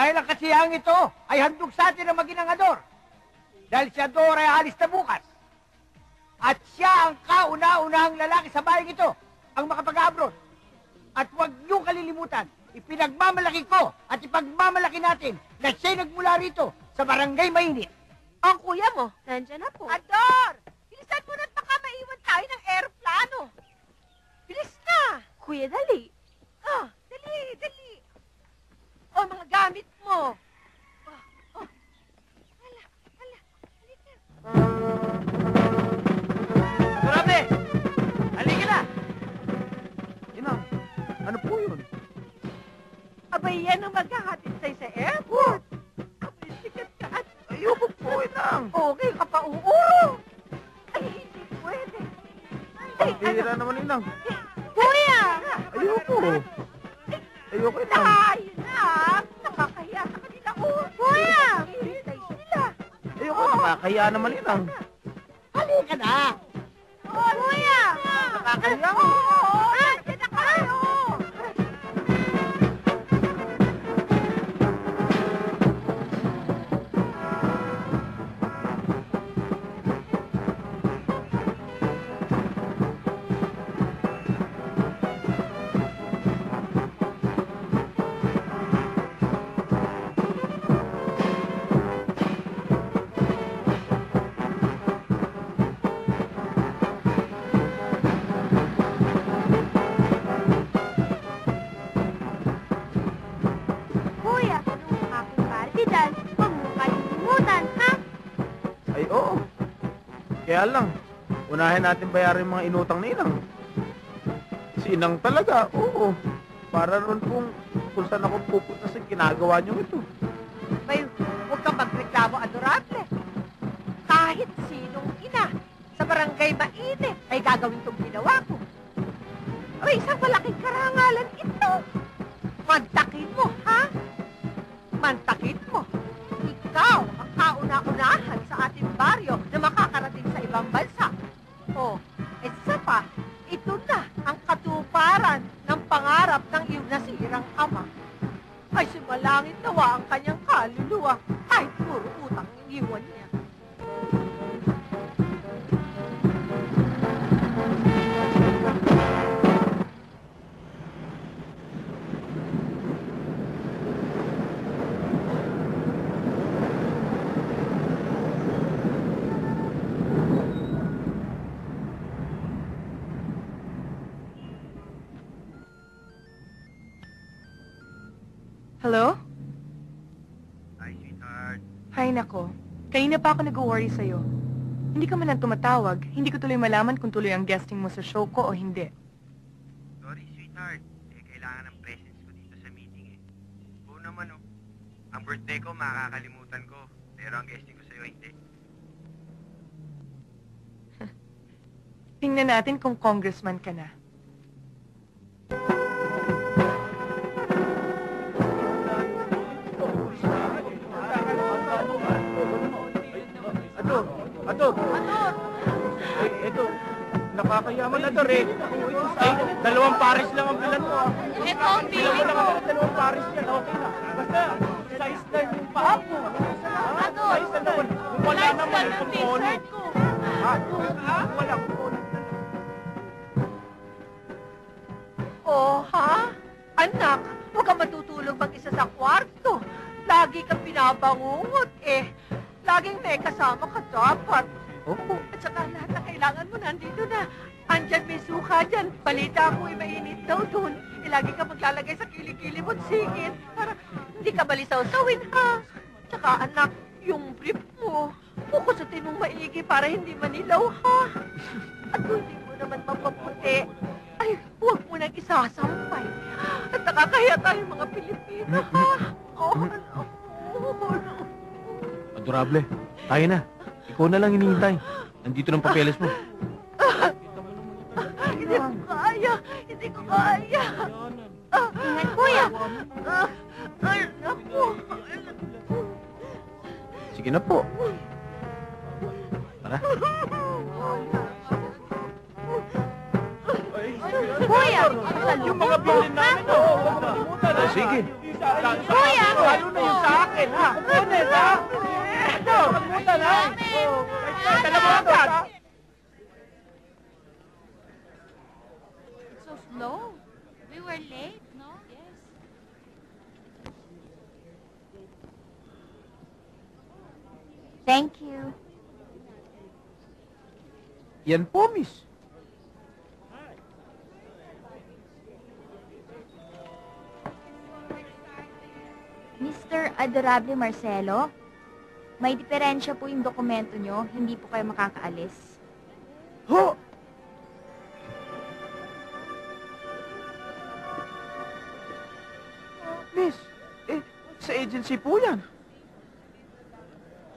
Dahil ang kasiyahang ito ay handog sa atin ng maginangador. Dahil si Ador ay alis na bukas. At siya ang kauna-unahang lalaki sa bayan ito, ang makapag-abroad. At huwag niyong kalilimutan, ipinagmamalaki ko at ipagmamalaki natin na siya'y nagmula rito sa barangay Mainit. Ang kuya mo, nandyan na po. Ador! Bilisan mo na't baka maiwan tayo ng aeroplano. Bilis na! Kuya, dali. Ah, dali, dali. Oh, mga gamit mo. Oh, oh. Hala, hala. Halika. Grabe! Halika na! Inang, ano po yun? Abay, yan ang maghahatid sa'yo sa airport. Abay, sikat ka at Ayoko po, Inang. okay ka pa uuro. Ay, hindi pwede. Ay, ano? Pira naman, Inang. Kuya! Ayoko. Ayoko, Inang. Tayo na! Nakakahiya sa kanila. Oh, kuya! Sila. Ayoko, nakakaya naman, Inang. Halika na! Oh, kuya! Nakakahiya Oo, oh, Kaya lang, unahin natin bayaran yung mga inutang ni Inang. Si talaga, oo. Para ron kung, kung saan ako pupunta sa ginagawa niyo ito. May huwag kang magreklamo, adorable. Kahit sinong ina sa barangay mainit ay gagawin tong ginawa ko. Ay, isang malaking karangalan ito. Mantakin mo, Kanina pa ako nag-worry sa'yo. Hindi ka man lang tumatawag. Hindi ko tuloy malaman kung tuloy ang guesting mo sa show ko o hindi. Sorry, sweetheart. Eh, kailangan ng presence ko dito sa meeting eh. Oo naman oh. Ang birthday ko, makakalimutan ko. Pero ang guesting ko sa'yo, hindi. Tingnan natin kung congressman ka na. Ador. Ador. Ay, ito. Nakakayaman, Ador eh. Ay, dalawang pares lang ang bilan mo. ah. Ito ang ako ng dalawang pares yan. Okay na. Basta, size lang yung paa mo. Ador. Size lang naman. Kung wala naman, kung bonnet. Ha? Kung wala, kung. Oh, ha? Anak, huwag kang matutulog mag-isa sa kwarto. Lagi kang pinabangungot eh. Laging may kasama ka dapat. Opo. At saka lahat na kailangan mo nandito na. Andyan may suka dyan. Balita ko ay mainit daw doon. Eh, lagi ka maglalagay sa kilikili mo't singit para hindi ka balisaw-sawin, ha? Tsaka anak, yung brief mo, pukusutin mong maigi para hindi manilaw, ha? At kung hindi mo naman mapaputi, ay, huwag mo nang isasampay. At nakakaya tayo mga Pilipino, ha? Oh, ano? Oh, ano? Adorable. Tayo na. Ikaw na lang hinihintay. Nandito ng papeles mo. Hindi ko kaya. Hindi ko kaya. Ingat, kuya. Ay, naku. Sige na po. Tara. Kuya, Yung mga bilin namin, oh, huwag mo kalimutan. Sige. Kuya! Lalo na yung akin, ha? Kukunin, ha? Ito, pagmutan, ha? Oh, Dala mo agad. It's so slow. We were late, no? Yes. Thank you. Yan po, miss. Mr. Adorable Marcelo, may diferensya po yung dokumento nyo. Hindi po kayo makakaalis. Ho! Miss, eh, sa agency po yan.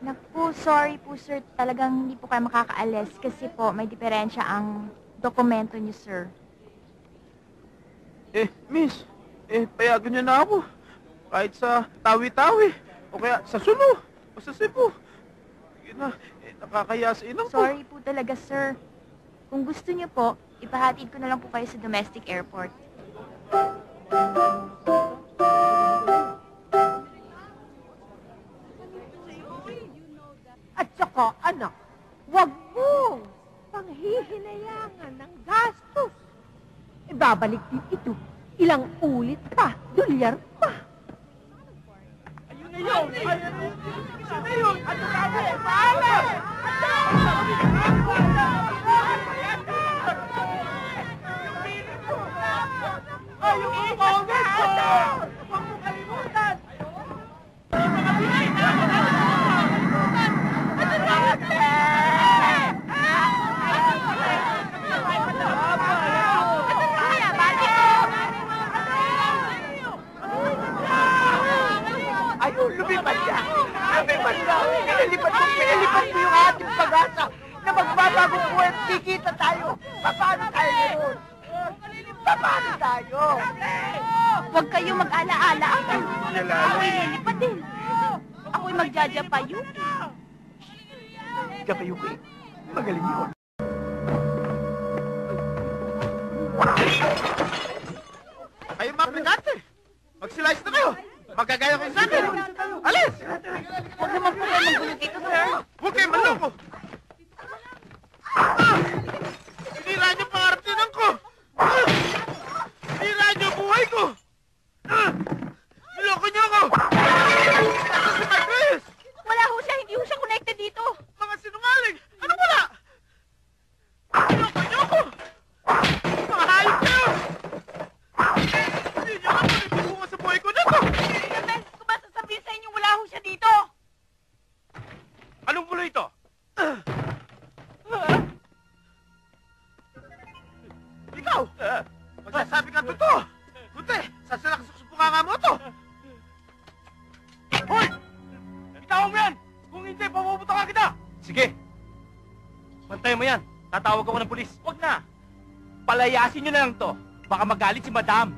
Naku, sorry po sir. Talagang hindi po kayo makakaalis kasi po may diferensya ang dokumento niyo, sir. Eh, miss, eh, payagan niyo na ako. Kahit sa tawi-tawi, o kaya sa Sulu, o sa Cebu. Sige na, eh, nakakaya sa inang po. Sorry po talaga, sir. Kung gusto niyo po, ipahatid ko na lang po kayo sa domestic airport. At saka, anak, wag mong panghihinayangan ng gastos. Ibabalik din ito. Ilang ulit pa, dolyar Ayun, lumipad siya! Lumipad siya! Pinalipad mo, pinalipad mo yung ating pag-asa na magbabagong buhay kikita tayo! Paano tayo ngayon? Paano tayo? Huwag kayo mag-alaala. Ako'y lilipad din. Ako'y magjajapayo. Diyan kayo ko eh. Magaling yun. Palayasin nyo na lang to. Baka magalit si madam.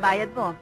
Bayad mo.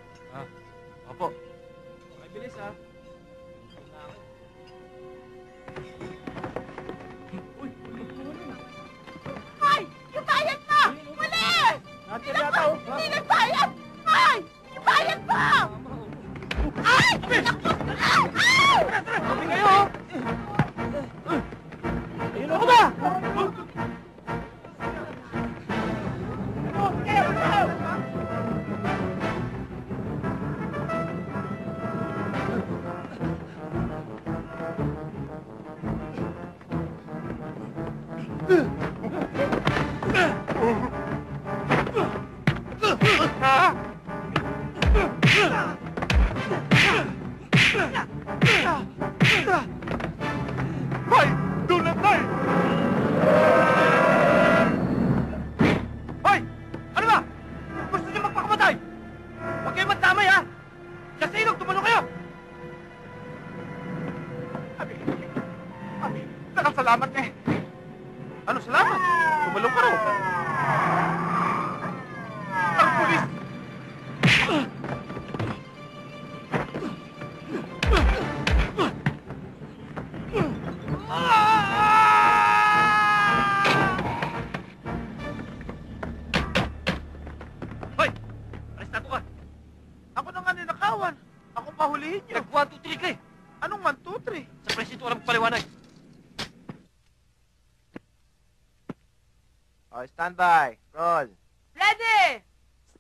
Oh, standby. Roll. Ready!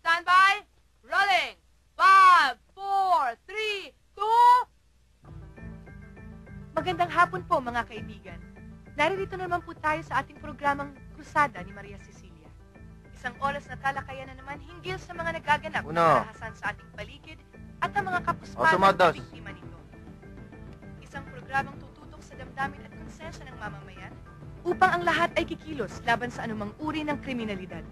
Stand by! Rolling! Five, four, three, two... Magandang hapon po mga kaibigan. Naririto naman po tayo sa ating programang Krusada ni Maria Cecilia. Isang oras na talakayan na naman hinggil sa mga nagaganap Uno. na sa ating paligid at ang mga O, kapuspahan sumados. na upang ang lahat ay kikilos laban sa anumang uri ng kriminalidad.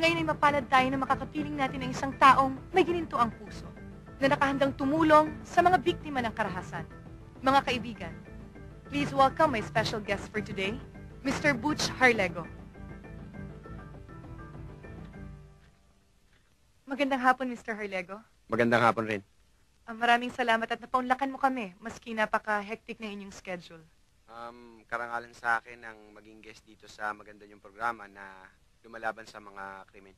Ngayon ay mapalad tayo na makakapiling natin ng isang taong may gininto ang puso na nakahandang tumulong sa mga biktima ng karahasan. Mga kaibigan, please welcome my special guest for today, Mr. Butch Harlego. Magandang hapon, Mr. Harlego. Magandang hapon rin. Ah, maraming salamat at napaunlakan mo kami, maski napaka-hectic na inyong schedule. Um, karangalan sa akin ang maging guest dito sa maganda yung programa na lumalaban sa mga krimen.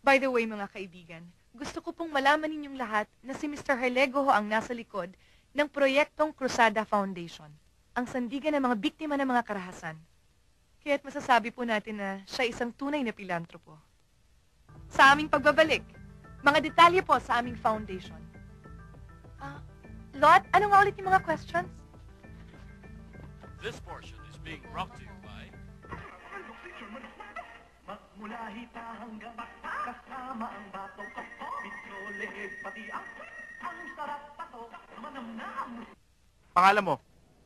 By the way, mga kaibigan, gusto ko pong malaman ninyong lahat na si Mr. Harlego ho ang nasa likod ng proyektong Crusada Foundation, ang sandigan ng mga biktima ng mga karahasan. Kaya't masasabi po natin na siya isang tunay na pilantropo. Sa aming pagbabalik, mga detalye po sa aming foundation. Ah, Lot, ano nga ulit yung mga questions? This portion is being brought to you by Pangalan mo?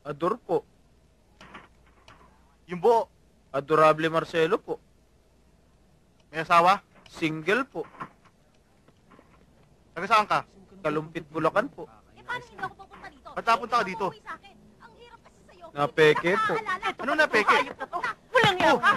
Ador po. Yung buo? Adorable Marcelo po. May asawa? Single po. Taga saan ka? Kalumpit Bulacan po. Eh, paano hindi ako pupunta dito? Ba't napunta ka dito? Uuwi sa akin. Ang hirap kasi sa'yo. Napeke po. Ano na peke? Hayop na to! Walang yan Oh. ka!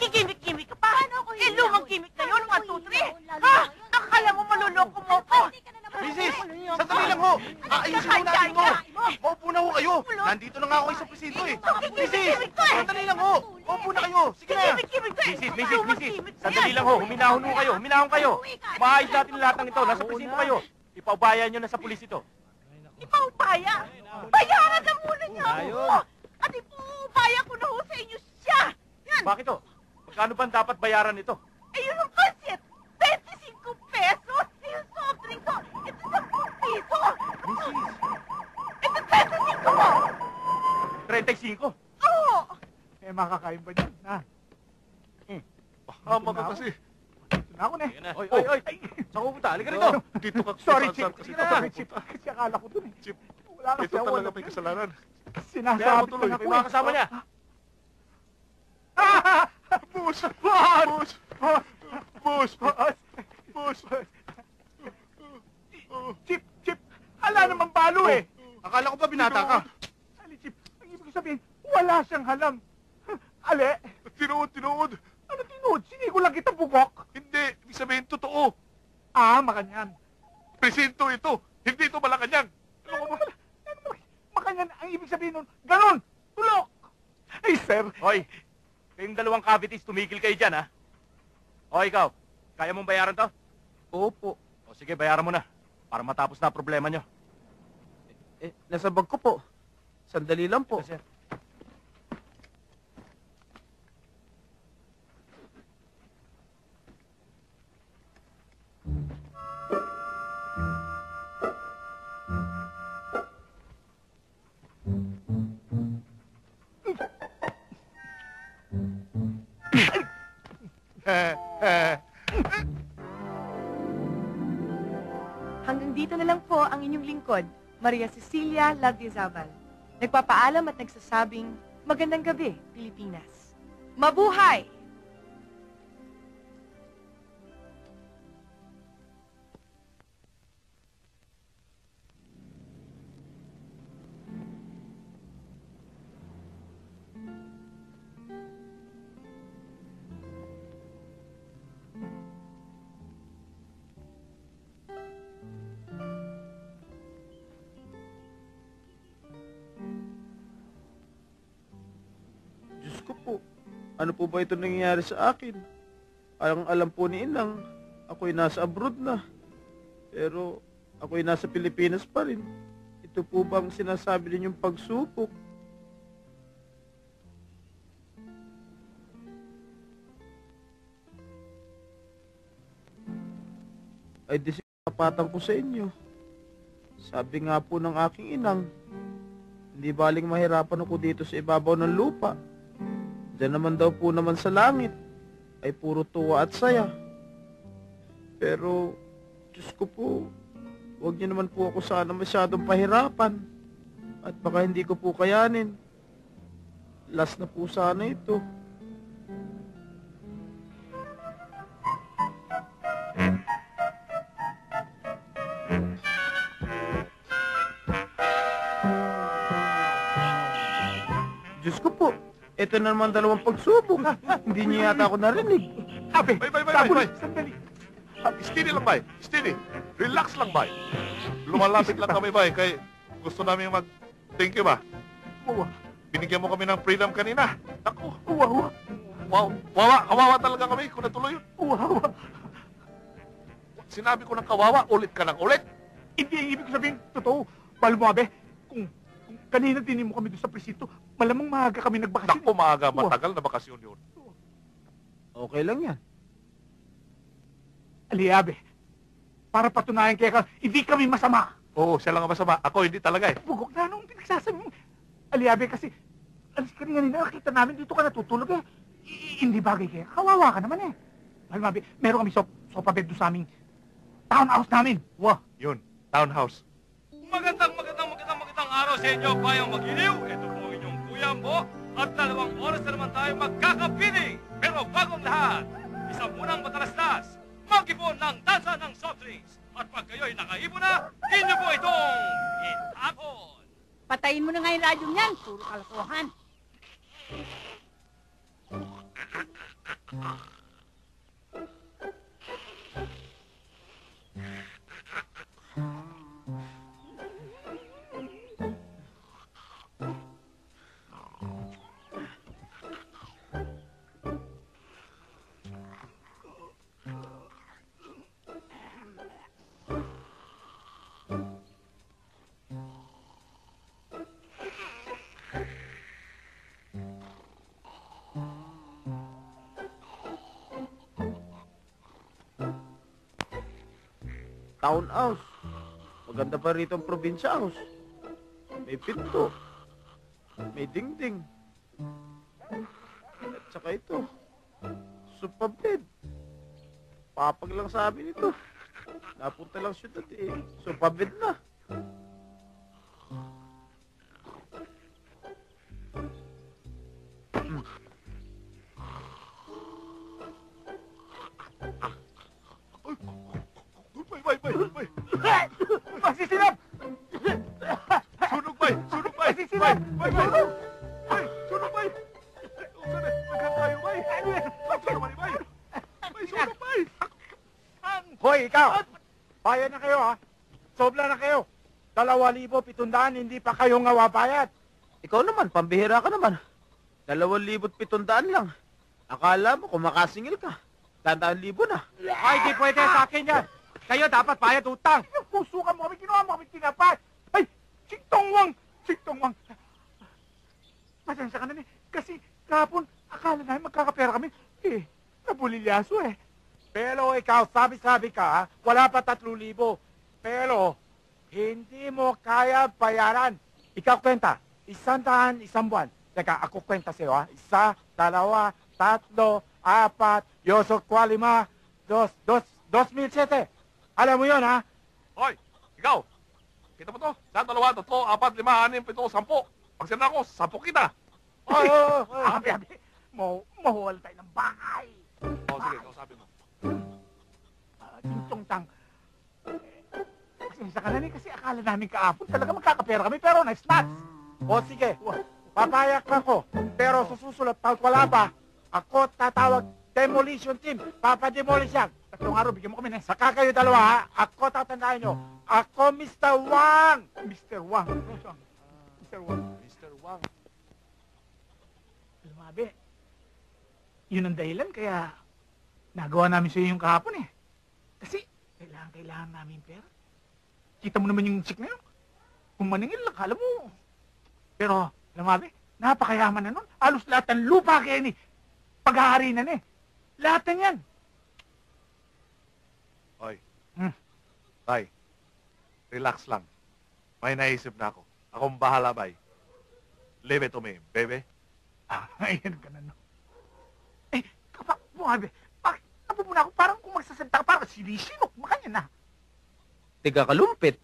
Gigimik-gimik ka pa! Paano ako Eh, hindi lumang ako- gimik na yun, Paano 1, ako 2, hindi 3! ako lalo Ha? Akala mo maluloko mo ko! naman Mrs. Sandali lang ho! Aayusin ho natin to! mo! Maupo na ho kayo! Nandito na nga ako sa presinto eh! Mrs. Sandali lang ho! Maupo na kayo! Sige na! Eh! Mrs. Mrs. Mrs. Sandali lang ho, huminahon ho kayo, huminahon kayo. Maayos natin lahat ng ito, nasa presinto kayo. Ipaubayan nyo na sa pulis ito. Ipaupaya! Bayaran na muna niya ako! At ipaupaya ko na ho sa inyo siya! Yan! Bakit to? Magkano ba dapat bayaran ito? Eh, yun ang pansit! 25 pesos! Eh, yung soft drink ko! Ito 10 piso! Ito 25 mo! 35. Oo! Eh, makakain ba dyan? Ha? Hama ka kasi. Ito na ako na na. Oy, Oy, oy! Saan ko punta? Halika rito! Dito ka Sorry, Chip. kasi na. pupunta. Chip. Kasi akala ko dun eh. Chip. Wala kasi Ito ako. talaga may kasalanan. Sinasabi Kaya mo ko tuloy. lang ako May mga kasama niya. Boss! Boss! Boss! Boss! Boss! Chip, Chip, ala naman balo eh. Akala ko ba binata ka? Ali, Chip, ang ibig sabihin, wala siyang halam. Ale, Tinuod, tinuod. Ano sige ko lang kita bukok. Hindi, ibig sabihin totoo. Ah, makanyan. Presinto ito. Hindi ito Malacanang. Ano ba? Makanyan, ang ibig sabihin nun, ganun, tulok. Ay, sir, Hoy, kayong dalawang cavities, tumigil kayo dyan, ha? O, ikaw, kaya mong bayaran to? Opo. O, sige, bayaran mo na. Para matapos na ang problema nyo. Eh, nasa bag ko po. Sandali lang po. Ito, sir. Maria Cecilia Ladizabal. Nagpapaalam at nagsasabing, Magandang gabi, Pilipinas. Mabuhay! Ano po ba ito nangyayari sa akin? Ang alam po ni Inang, ako'y nasa abroad na. Pero ako'y nasa Pilipinas pa rin. Ito po bang sinasabi ninyong pagsupok? Ay di sinapatan ko sa inyo. Sabi nga po ng aking inang, hindi baling mahirapan ako dito sa ibabaw ng lupa. Diyan naman daw po naman sa langit ay puro tuwa at saya. Pero, Diyos ko po, huwag niyo naman po ako sana masyadong pahirapan. At baka hindi ko po kayanin. Last na po sana ito. Diyos ko po, ito na naman dalawang pagsubok. Hindi niyo yata ako narinig. Abe, Bay, bay, bay, sabon, bay, sandali. Steady lang, bay. Steady. Relax lang, bay. Lumalapit lang kami, bay. Kay gusto namin mag... Thank you, ba? Uwa, Binigyan mo kami ng freedom kanina. Ako, uwa, uwa, wow, wawa, kawawa talaga kami kung natuloy yun. uwa, uwa. Sinabi ko ng kawawa, ulit ka ng ulit. Hindi ang ibig sabihin, totoo. Mahal mo, Abe, kanina tinin mo kami doon sa presinto, malamang maaga kami nagbakasyon. Naku, maaga, matagal na bakasyon yun. Okay lang yan. Ali, Abe, para patunayan kaya ka, hindi kami masama. Oo, siya lang ang masama. Ako, hindi talaga eh. Bugok na anong pinagsasabi mo? Aliabe kasi, alis ka rin kanina, nakita namin dito ka natutulog eh. I- hindi bagay kaya, kawawa ka naman eh. Mahal mabi, meron kami sop, sofa bed doon sa aming townhouse namin. Wah, Yun, townhouse. Magandang sa inyo, bayang magiliw. Ito po ang inyong kuya mo. At dalawang oras na naman tayo magkakapiling. Pero bago lahat, isang munang matalastas, mag-ipon ng dansa ng soft drinks. At pag kayo'y nakaibon na, inyo po itong itapon. Patayin mo na nga yung radyo niyan. Puro kalokohan. Townhouse. Maganda pa rito ang probinsya house. May pinto. May dingding. At saka ito. Sofa bed. Papag lang sabi nito. Napunta lang syudad eh. Sofa bed na. 2,700, hindi pa kayo nga wabayad. Ikaw naman, pambihira ka naman. 2,700 lang. Akala mo kung makasingil ka, tandaan libo na. Ay, di pwede sa akin yan. Kayo dapat bayad utang. Yung puso ka mo kami, ginawa mo kami tinapay. Ay, Ching Tongwang! Ching Tongwang! Pasensya ka na ni, kasi kahapon, akala namin magkakapera kami. Eh, nabulilyaso eh. Pero ikaw, sabi-sabi ka, ha? wala pa 3,000. Pero, hindi mo kaya bayaran. Ikaw kwenta, isang daan, isang buwan. Teka, ako kwenta sa'yo, ha? Isa, dalawa, tatlo, apat, yoso, kwa, lima, dos, dos, dos mil sete. Alam mo yun, ha? Hoy, ikaw! Kita mo to? Sa dalawa, tatlo, apat, lima, anim, pito, sampo. Pag sinara ko, sampo kita. Oy, oy, oy, habi, habi. Mo, mahuwal tayo ng bahay. O, sige, kausapin mo. Ah, Tintong tang. Pasensya ka na ni kasi akala namin kaapon talaga magkakapera kami pero nice nuts. O sige, papayag ako. Pero sususulot pag wala pa, ako tatawag demolition team. Papademolish yan. Tatlong araw, bigyan mo kami na. Saka kayo dalawa ha. Ako tatandaan nyo. Ako Mr. Wang. Mr. Wang. Mr. Wang. Mr. Wang. Lumabi. Yun ang dahilan kaya nagawa namin sa'yo yung kahapon eh. Kasi kailangan, kailangan namin pera. Kita mo naman yung chick na yun. Kung maningil lang, kala mo. Pero, lumabi, napakayaman na nun. Alos lahat ng lupa kaya ni paghahari na eh. Lahat na yan. Hoy. Hmm. Tay, relax lang. May naisip na ako. Akong bahala, bay. Leave it to me, baby. Ah, ayan ka na no. Eh, kapak, bumabi. Bakit napupuna ako parang kung magsasalita ka, parang sinisinok. Makanya na. Tiga kalumpit.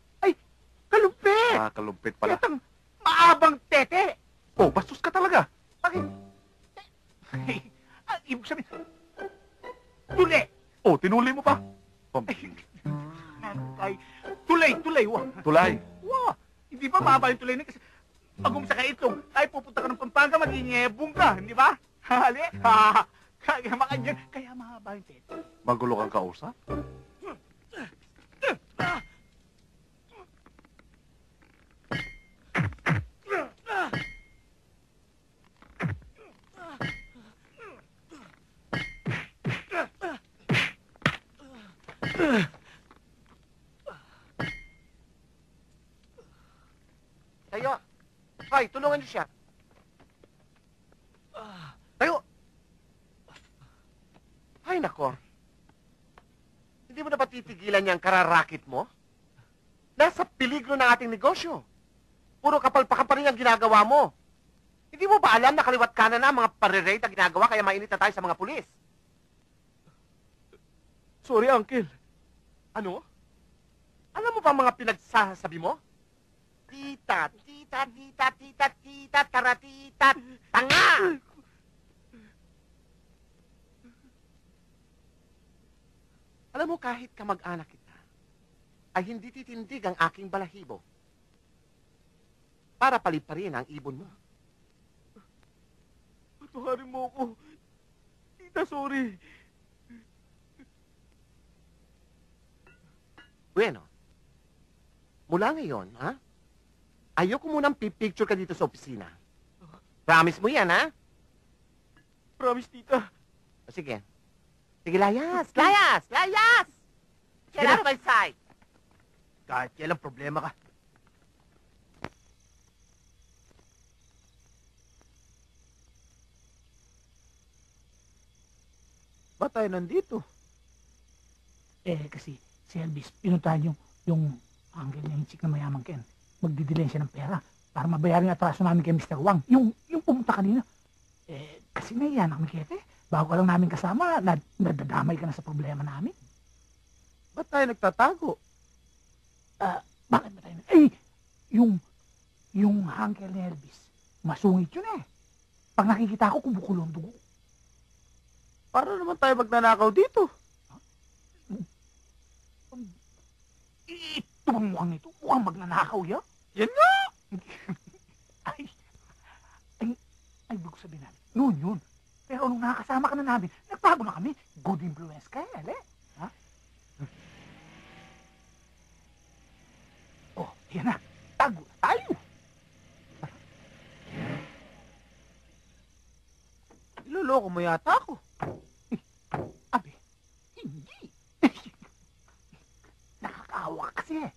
Kalumpit! Ah, kalumpit pala. Kaya tang maabang tete. Oh, bastos ka talaga. Bakit? Eh, ang ibig sabihin, tuli. Oh, tinuli mo pa. Oh, Ay, tulay, tulay, wah. tulay. Wah, hindi ba mahaba yung tulay na kasi pag umisa ka itlog, ay pupunta ka ng Pampanga, mag-inyebong ka, hindi ba? Hali, ha, kaya makanyan, kaya mahaba yung tete. Magulo kang kausap? Tayo. Hoy, tulungan niyo siya. Tayo. Ay, nako. Hindi mo na ba titigilan niyang kararakit mo? Nasa peligro ng ating negosyo. Puro kapalpakan pa rin ang ginagawa mo. Hindi mo ba alam na kaliwat kanan na ang mga pare-raid na ginagawa kaya mainit na tayo sa mga pulis? Sorry, uncle. Ano? Alam mo ba ang mga pinagsasabi mo? Tita, tita, tita, tita, tita, taratita, tanga! Alam mo, kahit kamag-anak kita, ay hindi titindig ang aking balahibo para paliparin ang ibon mo. Patawarin mo ako. Tita, sorry. Bueno, mula ngayon, ha? Ayoko munang pipicture ka dito sa opisina. Promise mo yan, ha? Promise, tita. O sige. Sige, layas! Layas! Layas! Get out of my sight! Kahit kailang problema ka. Ba't tayo nandito? Eh, kasi si Elvis, pinuntahan yung, yung uncle niya, yung chick na mayaman Ken. Magdidilen siya ng pera para mabayaran yung atraso namin kay Mr. Wang. Yung, yung pumunta kanina. Eh, kasi naiyan kami kete. Bago ka lang namin kasama, nad, nadadamay ka na sa problema namin. Ba't tayo nagtatago? Bakit ba tayo? Eh, yung, yung uncle ni Elvis, masungit yun eh. Pag nakikita ko, kumukulong dugo. Para naman tayo magnanakaw dito. Ito bang Tumamukhang ito. Mukhang magnanakaw ya. Yan nga! ay, ay, ay, bago sabihin namin. Noon yun. Pero nung nakakasama ka na namin, nagbago na kami. Good influence ka, eh. Ha? Oh, yan na. Tago tayo. Iloloko mo yata ako. Abe, hindi. Nakakaawa kasi eh.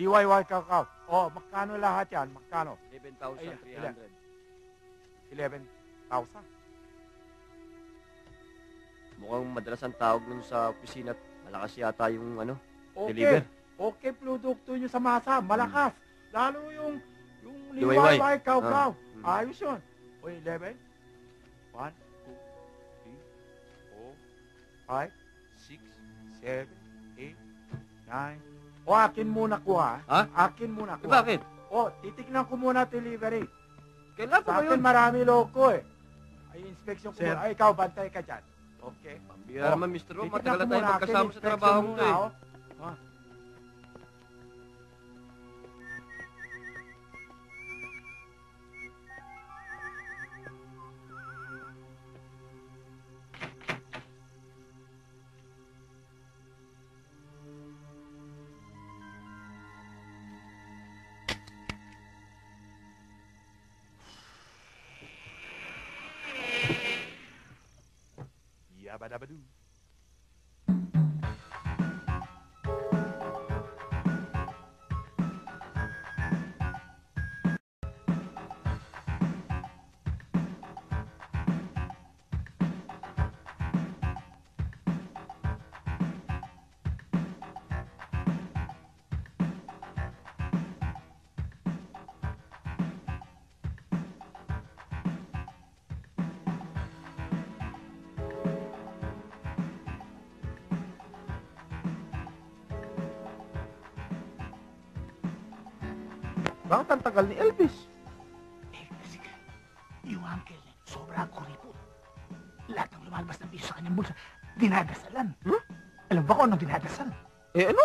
Liwayway kakao. Oh, magkano lahat yan? Magkano? 11,300. 11,000. Mukhang madalas ang tawag nun sa opisina at malakas yata yung ano, Okay. deliver. Okay, produkto nyo sa masa. Malakas. Lalo yung yung Liwayway. liwayway kakao. Ah, mm. Ayos yun. O, 11. 1, 2, 3, 4, 5, 6, 7, 8, 9. O, akin muna kuha. Ha? Akin muna Eh, kuha. bakit? O, titignan ko muna delivery. Kailan Sa pa ba akin yun? marami loko eh. Ay, inspection ko Sir. muna. Ay, ikaw, bantay ka dyan. Okay. Pambira naman, Mr. Ro. Matagal ko na tayo magkasama akin, sa trabaho mo to eh. oh. Ang tagal ni Elvis? Eh, kasi ka, yung uncle niya, sobrang kuripot. Lahat ng lumalabas ng piso sa kanyang bulsa, dinadasalan. Hmm? Alam ba kung anong dinadasal? Eh ano?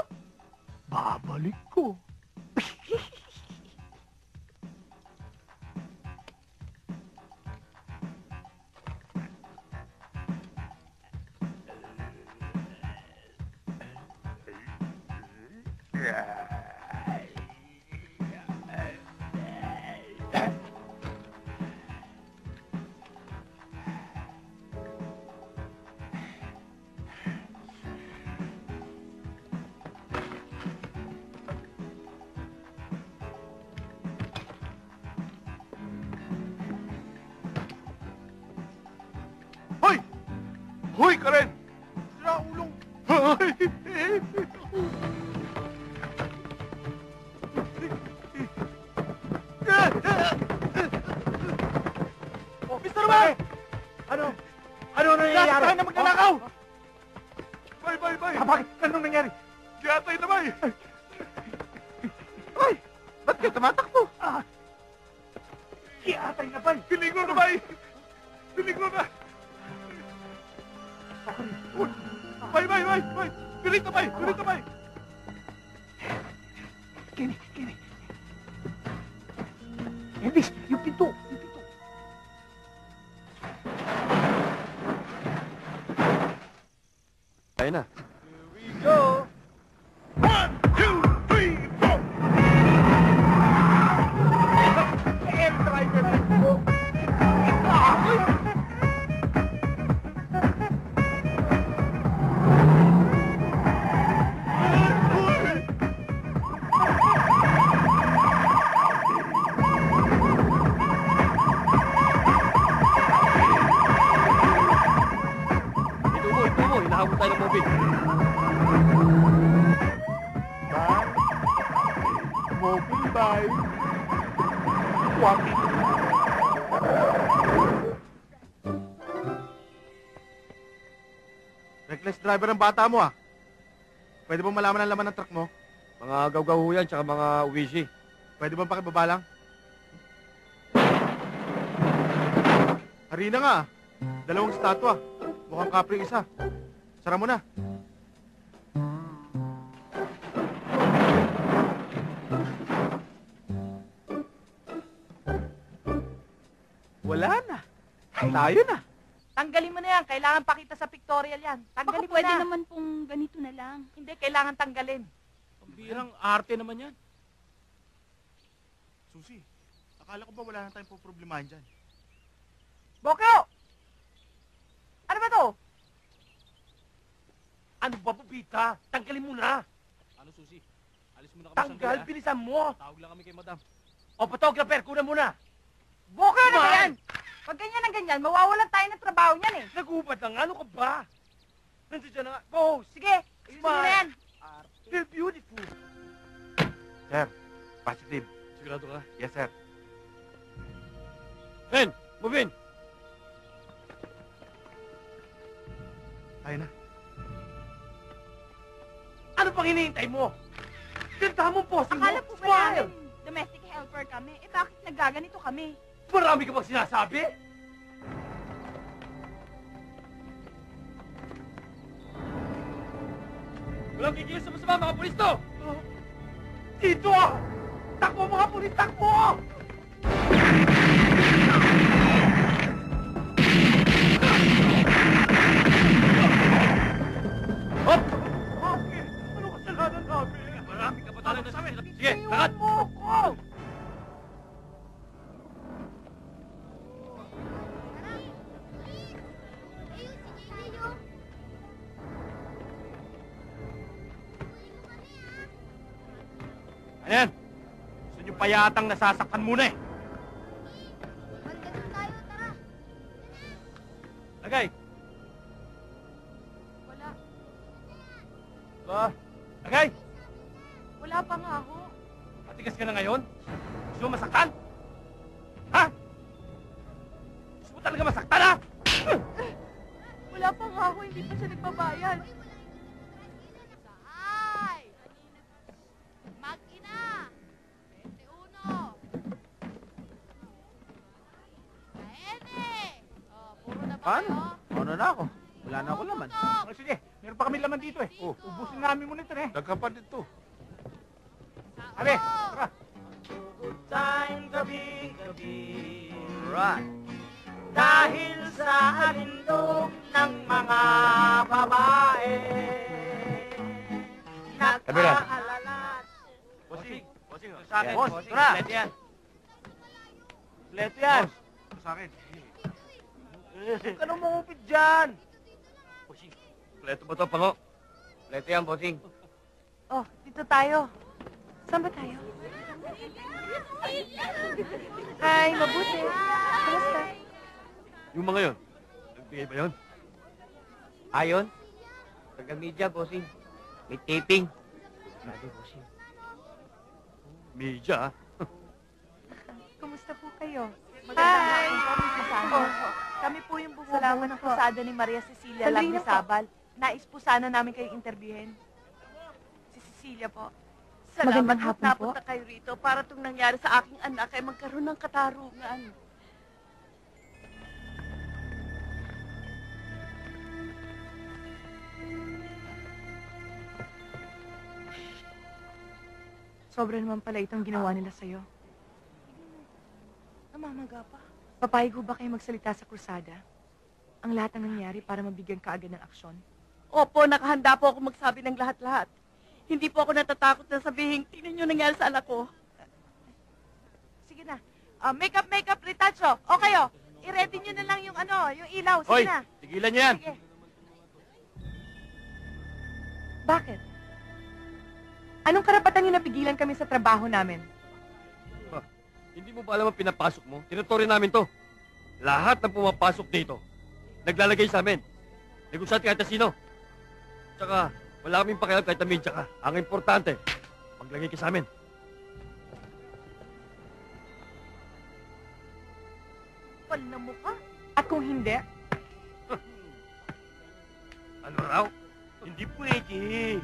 Hoy ka! Driver ang bata mo ah. Pwede ba malaman ang laman ng truck mo? Mga gawgaw ho yan, tsaka mga wishi. Pwede ba pakibaba lang? Harina nga ah. Dalawang statwa. Mukhang kapre isa. Sara mo na. Wala na. Tayo na. Yan. Kailangan pakita sa pictorial yan. Baka Tanggalin mo pwede na. naman pong ganito na lang. Hindi, kailangan tanggalin. Ang birang arte naman yan. Susi, akala ko ba wala na tayong poproblemahan dyan? Bokyo! Ano ba to? Ano ba, Bobita? Tanggalin mo na. Ano, Susi? Alis mo na Tanggal, bilisan mo. Tawag lang kami kay Madam. O, photographer, kunan mo na. Bokyo na ba Smile! yan? Pag ganyan ang ganyan, mawawalan tayo ng trabaho niyan eh. Nagubad na nga, ano ka ba? Nandiyan dyan na nga. Pose. Sige, ayusin mo na yan. You're beautiful. Sir, positive. Sigurado ka? Yes, sir. Ben, move in. Tayo na. Ano pang hinihintay mo? Ganda mo po, Akala po ba namin domestic helper kami? Eh bakit nagaganito kami? Marami ka bang sinasabi? Walang gigil sa masama, mga pulis to! Dito! Takbo mga pulis, takbo! Hop! Bakit? Ano kasalanan namin? Marami ka patalan na sa amin. Sige, lakad! mo yatang nasasaktan muna eh. Bossing. Oh, dito tayo. Saan ba tayo? Hi, mabuti. Kamusta? Yung mga yun, nagbigay ba yun? Ayon Taga media, bossing May taping Grabe, bossing Media, ah. Kumusta po kayo? Hi! Oh, kami po yung bumubuo Salamat ng po. krusada ni Maria Cecilia Sandali na po. Labnisabal. Nais po sana namin kayong interviewin. Cecilia po. Magandang hapon po. Napunta kayo rito para itong nangyari sa aking anak ay magkaroon ng katarungan. Sobra naman pala itong ginawa nila sa'yo. Namamaga pa. Papayag ho ba kayo magsalita sa krusada? Ang lahat ng nangyari para mabigyan ka agad ng aksyon? Opo, nakahanda po ako magsabi ng lahat-lahat. Hindi po ako natatakot na sabihin, tingnan nyo nangyari sa anak ko. Sige na. Ah, makeup, makeup, retoucho. O kayo, i-ready nyo na lang yung ano, yung ilaw. Sige Hoy, na. tigilan niyo yan! Sige. Bakit? Anong karapatan niyo napigilan kami sa trabaho namin? Hindi mo ba alam ang pinapasok mo? Tinuturin namin to. Lahat ng pumapasok dito, naglalagay sa amin. Negosyante kahit na sino. Tsaka, wala kaming pakialam kahit na media ka. Ang importante, maglagay ka sa amin. Pal na mukha. At kung hindi, Ano raw? Hindi pwede.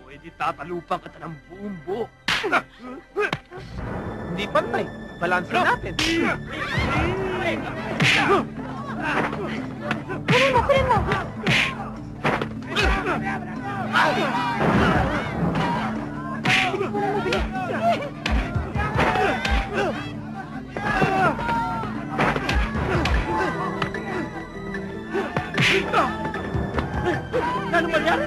O, edi tatalupan ka ng buong buo. Hindi pantay. Balansin natin. kunin mo, kunin mo. Ano mangyari?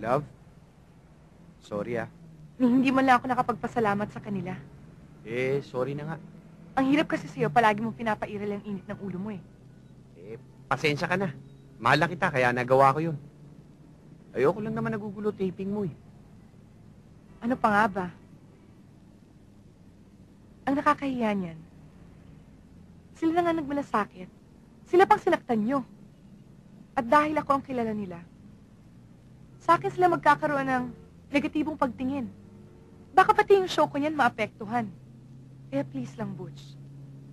Love? Sorry ah. Ni hindi man lang ako nakapagpasalamat sa kanila. Eh, sorry na nga. Ang hirap kasi sa'yo, palagi mong pinapairal ang init ng ulo mo eh. Eh, pasensya ka na. Mahal na kita, kaya nagawa ko yun. Ayoko lang naman nagugulo taping mo eh. Ano pa nga ba? Ang nakakahiya niyan, sila na nga nagmalasakit. Sila pang sinaktan nyo. At dahil ako ang kilala nila, sa akin sila magkakaroon ng negatibong pagtingin. Baka pati yung show ko niyan maapektuhan. Kaya please lang, Butch.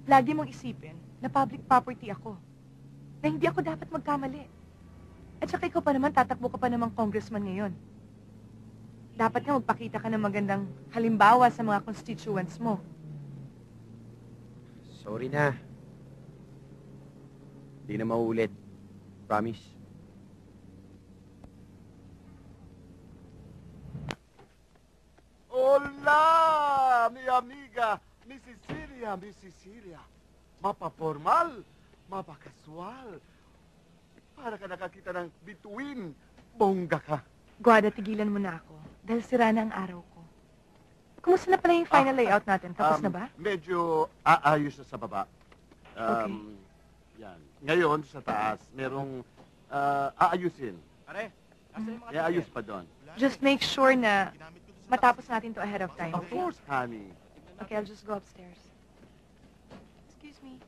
Lagi mong isipin na public property ako. Na hindi ako dapat magkamali. At saka ikaw pa naman, tatakbo ka pa namang congressman ngayon. Dapat nga magpakita ka ng magandang halimbawa sa mga constituents mo. Sorry na. Di na mauulit. Promise. Mi amiga, mi Cecilia, mi Cecilia. Mapapormal, mapakaswal. Para ka nakakita ng bituin. Bongga ka. Guada, tigilan mo na ako. Dahil sira na ang araw ko. Kumusta na pala yung final Ah, layout natin? Tapos Um, na ba? Medyo aayos na sa baba. Um, Yan. Ngayon, sa taas, merong ah, aayusin. Pare, nasa yung mga Kaya ayos pa doon. Just make sure na matapos natin to ahead of time, Of okay? course, honey. Okay, I'll just go upstairs. Excuse me.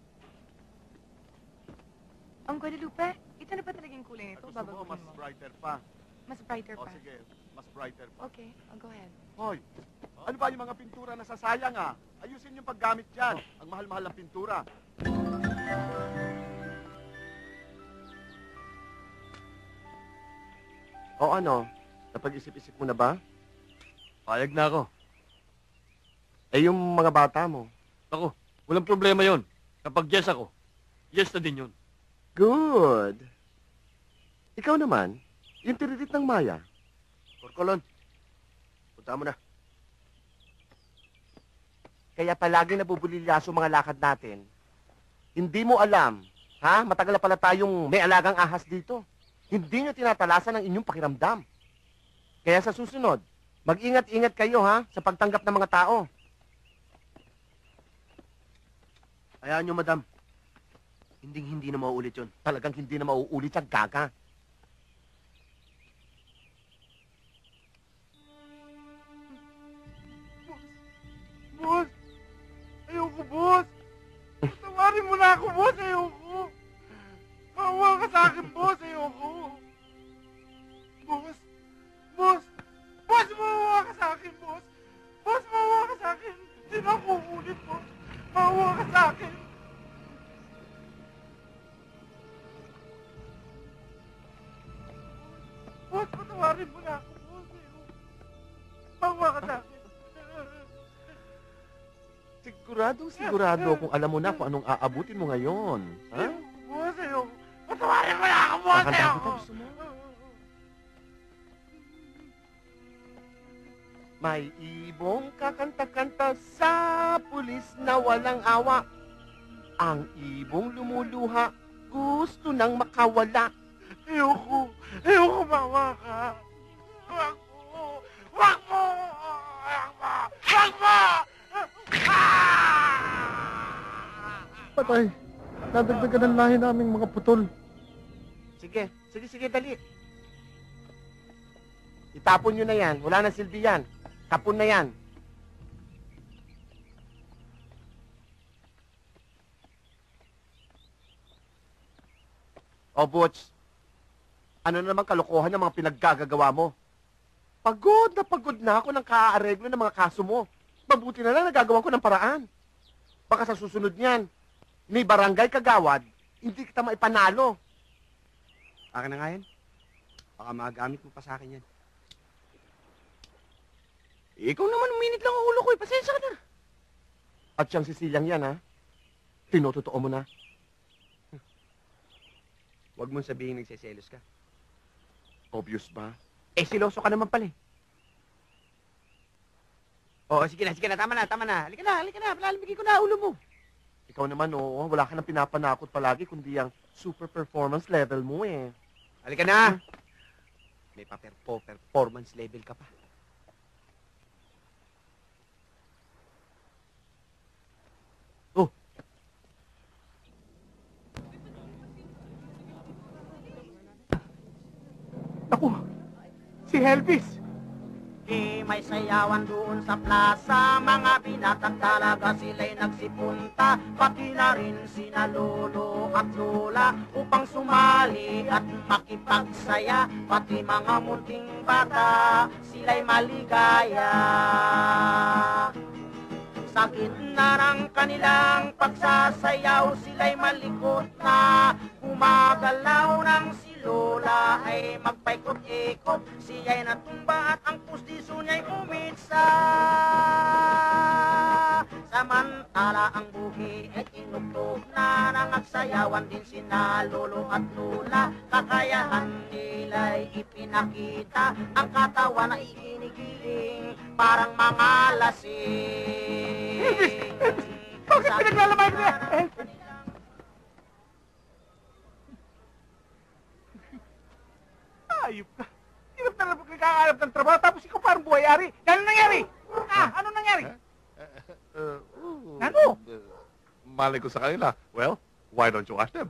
Ang Guadalupe, ito na ba talagang kulay nito? Gusto mo, mas Babaguhin mo. brighter pa. Mas brighter O pa. sige, mas brighter pa. Okay, I'll go ahead. Hoy, ano ba yung mga pintura na sasayang ah? Ayusin yung paggamit dyan. Ang mahal-mahal ng pintura. O ano? Napag-isip-isip mo na ba? Payag na ako. Eh yung mga bata mo. Ako, walang problema yon. Kapag yes ako, yes na din yun. Good. Ikaw naman, yung tiririt ng Maya. Korkolon, punta mo na. Kaya palagi nabubulilyaso mga lakad natin. Hindi mo alam, ha? Matagal na pala tayong may alagang ahas dito. Hindi nyo tinatalasan ang inyong pakiramdam. Kaya sa susunod, mag-ingat-ingat kayo, ha? Sa pagtanggap ng mga tao. Hayaan nyo, madam. Hindi hindi na mauulit yun. Talagang hindi na mauulit ang gaga. Boss! Ayoko, boss! Tawarin mo na ako, boss! Ayoko! Kawa ka sa akin, boss! Ayoko! Boss! Hindi na ako uulit, boss! Mawawa ka sa akin! Boss, patawarin mo na ako, boss! Ayoko! Mawawa ka sa akin! Siguradong sigurado kung alam mo na kung anong aabutin mo ngayon. Ha? Boss, ayoko! Patawarin mo na ako, boss! Kakanta kita, gusto mo? May ibong kakanta-kanta sa pulis na walang awa. Ang ibong lumuluha, gusto nang makawala. Ayoko, ayoko mawa ka. Wag mo, wag mo, wag mo, wag mo! Patay. Dadagdagan ng lahi naming mga putol. Sige, sige, sige, dali. Itapon nyo na yan. Wala na silbi yan. Kapon na yan. O, Butch. Ano na naman kalokohan ng mga pinaggagagawa mo? Pagod na pagod na ako ng kaareglo ng mga kaso mo. Mabuti na lang nagagawa ko ng paraan. Baka sa susunod niyan, may barangay kagawad, hindi kita maipanalo. Akin na nga yan. Baka magamit mo pa sa akin yan. Ikaw naman, uminit lang ang ulo ko eh. Pasensya ka na. At siyang sisilyang yan, ha? Tinototoo mo na. Huwag mong sabihin nagseselos ka. Obvious ba? Eh, siloso ka naman pala eh. Oo, sige na, sige na. Tama na, tama na. Halika na, halika na. Palalamigin ko na ulo mo. Ikaw naman, oo. Wala ka nang pinapanakot palagi, kundi ang super performance level mo eh. Halika na. May pa-perpo, performance level ka pa. Ako, si Elvis. Di may sayawan doon sa plaza Mga binatang talaga sila'y nagsipunta. Pati na rin sina lolo at lola Upang sumali at makipagsaya. Pati mga munting bata sila'y maligaya. Sa gitna ng kanilang pagsasayaw Sila'y malikot na. Gumagalaw ng si Lola Ay magpaikot-ikot Siya'y natumba at ang pustiso niya'y umitsa Samantala ang buhi ay inuklog na Nangagsayawan din sina Lolo at Lola Kakayahan nila'y ipinakita Ang katawan ay ikinigiling Parang mga lasing! Bakit pinaglalaban ka? Eh, Ayop ka. Hirap na lang kakakalap ng trabaho tapos ikaw parang buhay-ari. Ano nangyari? Ah, ano nangyari? Ano? Malay ko sa kanila. Well, why don't you ask them?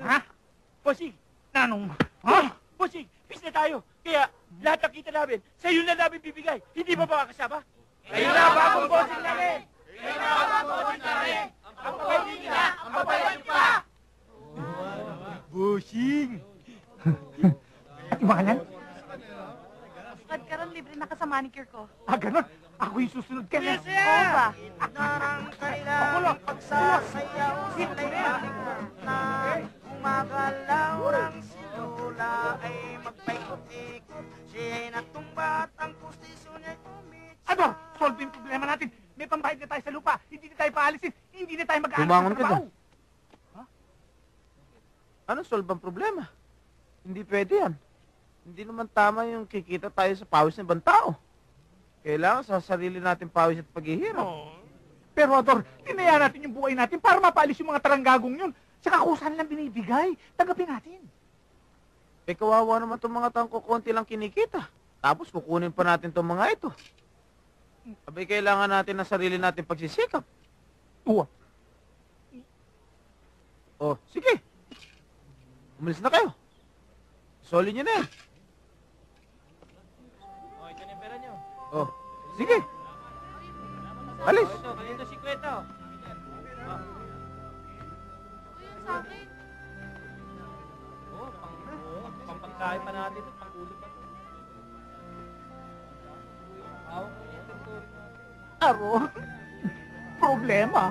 Ha? Bossing, nanong? Ha? Bossing, bis na tayo. Kaya lahat ng kita namin, sa'yo na namin bibigay. Hindi ba makakasama? Kayo na bagong bossing namin! Kayo na bagong bossing namin! Ang babalik nila! Ang babalik pa! Bossing! Imahalan? Fred Karon, libre na ka sa manicure ko. Ah, ganun? Ako yung susunod ka na. Yes, Oo ba? Narang kailang pagsasayaw sila'y malikot na Gumagalaw ng si Lola ay magpaikot-ikot Siya'y natumba at ang pustiso niya'y umitsa Ano? Solve yung problema natin. May pambayad na tayo sa lupa. Hindi na tayo paalisin. Hindi na tayo mag-aaral Tumangon sa ka. Ano solve ang problema? Hindi pwede yan. Hindi naman tama yung kikita tayo sa pawis ng ibang tao. Kailangan sa sarili natin pawis at paghihirap. Pero, Ador, tinaya natin yung buhay natin para mapaalis yung mga taranggagong yun. Saka kusan lang binibigay. Tanggapin natin. Eh, kawawa naman itong mga tangko, konti lang kinikita. Tapos kukunin pa natin itong mga ito. Abay, kailangan natin na sarili natin pagsisikap. Uwa. Oh, sige. Umalis na kayo. Solid nyo na yan. Oh, sige. Alis. sa akin. Pampagkain pa natin at pangulog pa. Aro. Problema.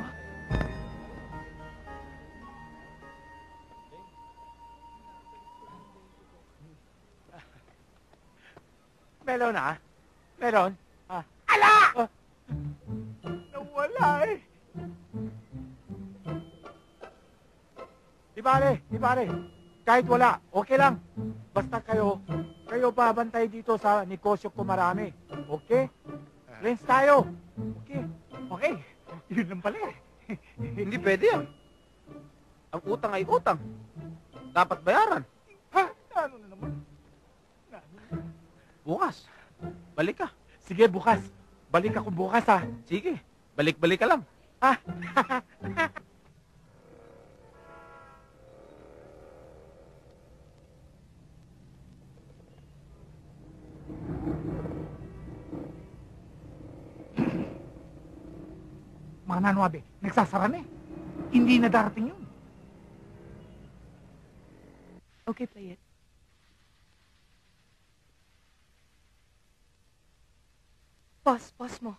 Meron ah. Meron. Ah. Ala! Ah. Nawala eh. Di bale, di bale. Kahit wala, okay lang. Basta kayo, kayo babantay dito sa negosyo ko marami. Okay? Friends tayo. Okay. Okay. Yun lang pala eh. Hindi pwede yan. Ang utang ay utang. Dapat bayaran. Ha? Ano na naman? Bukas. Balik ka. Sige, bukas. Balik ako bukas, ha? Sige. Balik-balik ka lang. Ha? Mga nanwabe, nagsasara. Eh. Hindi na darating yun. Okay, play it. Pause, pause mo.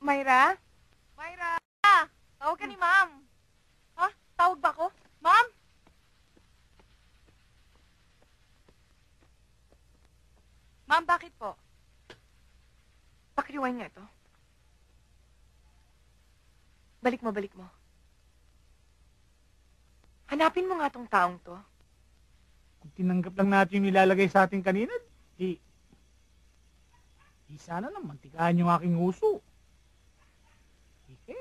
Myra? Myra? Tawag ka ni ma'am. Ha? Tawag ba ako? Ma'am? Ma'am, bakit po? Pakiriwan nga ito. Balik mo, balik mo. Hanapin mo nga tong taong to. Kung tinanggap lang natin yung nilalagay sa atin kanina, di, di sana lang mantikaan yung aking uso. Ike.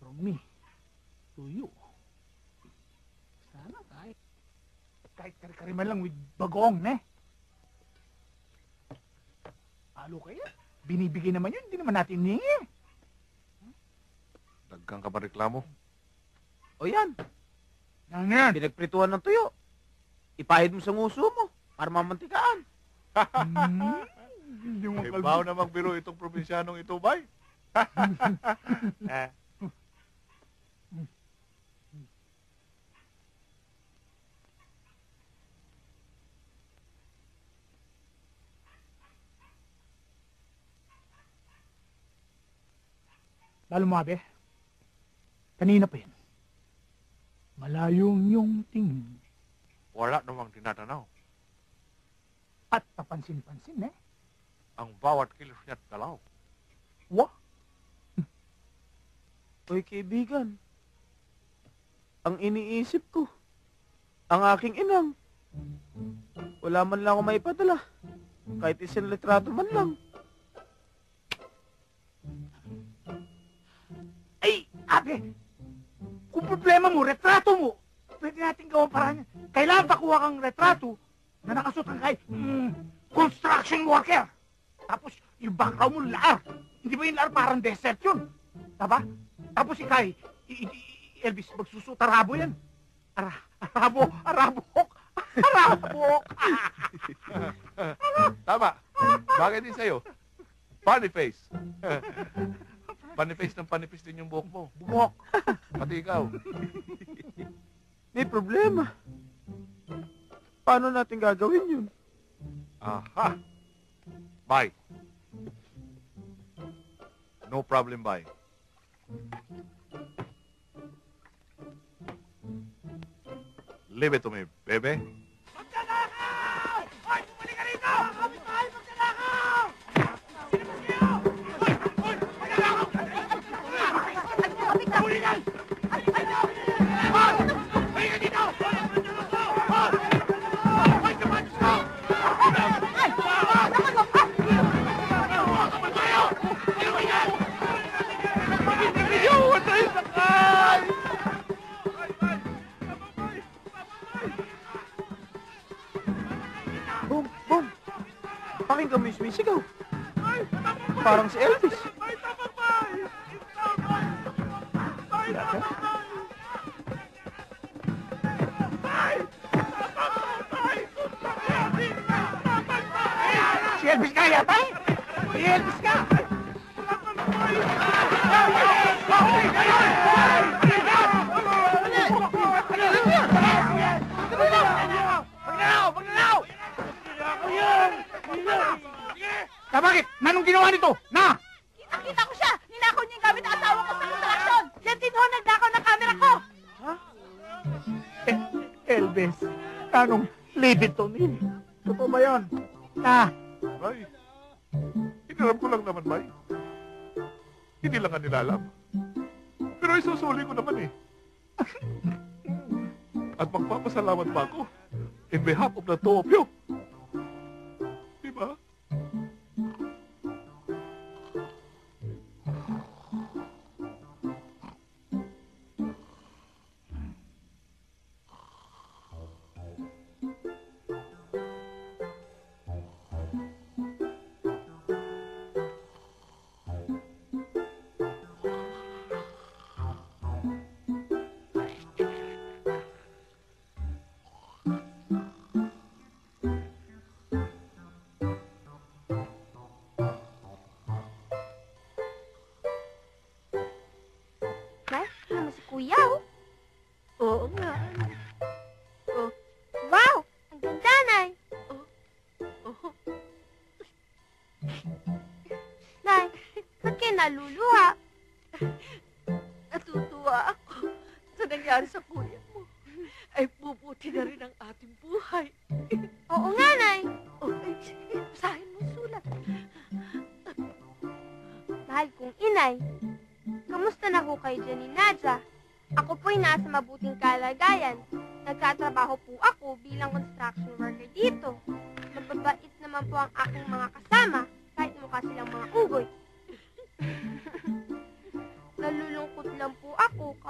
From me to you. Sana kahit, kahit kari-kariman lang with bagong, ne? Alo kaya? Binibigay naman yun, hindi naman natin hiningi. Daggang ka ba reklamo? O yan, Yan yan. pinagprituhan ng tuyo. Ipahid mo sa nguso mo para mamantikaan. Hmm, Hindi mo kalbo. baw namang biro itong probinsyanong ito, bay. eh, Lalo mo, abe. Kanina pa yan. Malayong yung tingin wala namang tinatanaw. at papansin-pansin, eh. Ang bawat kilos niya't galaw. Wah! Hoy kaibigan, ang iniisip ko, ang aking inang, wala man lang ako maipadala. Kahit isang litrato man lang. Ay, abe! Kung problema mo, retrato mo, pwede natin gawang paraan yan. Kailangan pakuha kang retrato na nakasuot ang kay mm, construction worker. Tapos, yung background mo, laar. Hindi ba yung laar parang desert yun? Taba? Tapos si Kai, Elvis, magsusot arabo yan. Ara, arabo, arabok, arabok. Tama. Bagay din sa'yo. Funny face. face ng panipis din yung buhok mo. Bumok. Pati ikaw. May problema. Paano natin gagawin yun? Aha. Bye. No problem, bye. Leave it to me, baby. Pakinggan mo yung sumisigaw. Parang si Elvis. Na bakit? Nanong ginawa nito? Na! Kita-kita ko siya! Ninakaw niya yung gamit ng asawa ko sa construction! Yan din ho, nagnakaw ng camera ko! Eh, Elvis, nanong leave it to me. Totoo ba yun? Na, Bay, hinaram ko lang naman, Bay. Hindi lang ka nilalam. Pero isusuli ko naman eh. At magpapasalamat pa ako in behalf of the two of you. Naluluha. Natutuwa ako sa nangyari sa kuya mo. Ay bubuti na rin ang ating buhay. Oo nga, Nay. Oh, ay, sige, basahin mo sulat. Mahal kong inay, kamusta na ho kayo dyan ni Nadja? Ako po'y nasa mabuting kalagayan. Nagtatrabaho po ako bilang construction worker dito. Mababait naman po ang aking mga kasama, kahit mukha silang mga unggoy.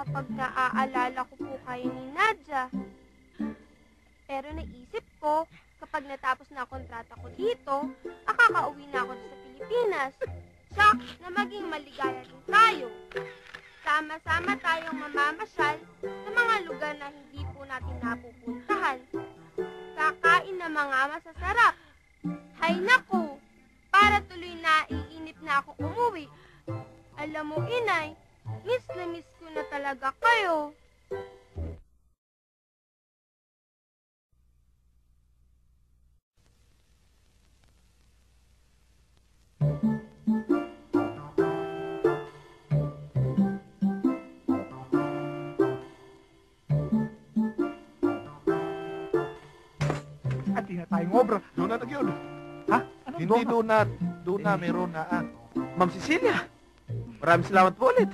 Kapag naaalala ko po kayo ni Nadja. Pero naisip ko, kapag natapos na ang kontrata ko dito, makakauwi na ako sa Pilipinas. Tsak na maging maligaya din tayo. Sama-sama tayong mamamasyal sa mga lugar na hindi po natin napupuntahan. Kakain ng mga masasarap. Hay naku, para tuloy na iinip na ako umuwi. Alam mo, inay, miss na miss ko na talaga kayo. At di na tayong obra. Doon na nagyon. Ha? Ano? Hindi doon na. Doon na, meron na. Ah. Ma'am Cecilia, maraming salamat po ulit.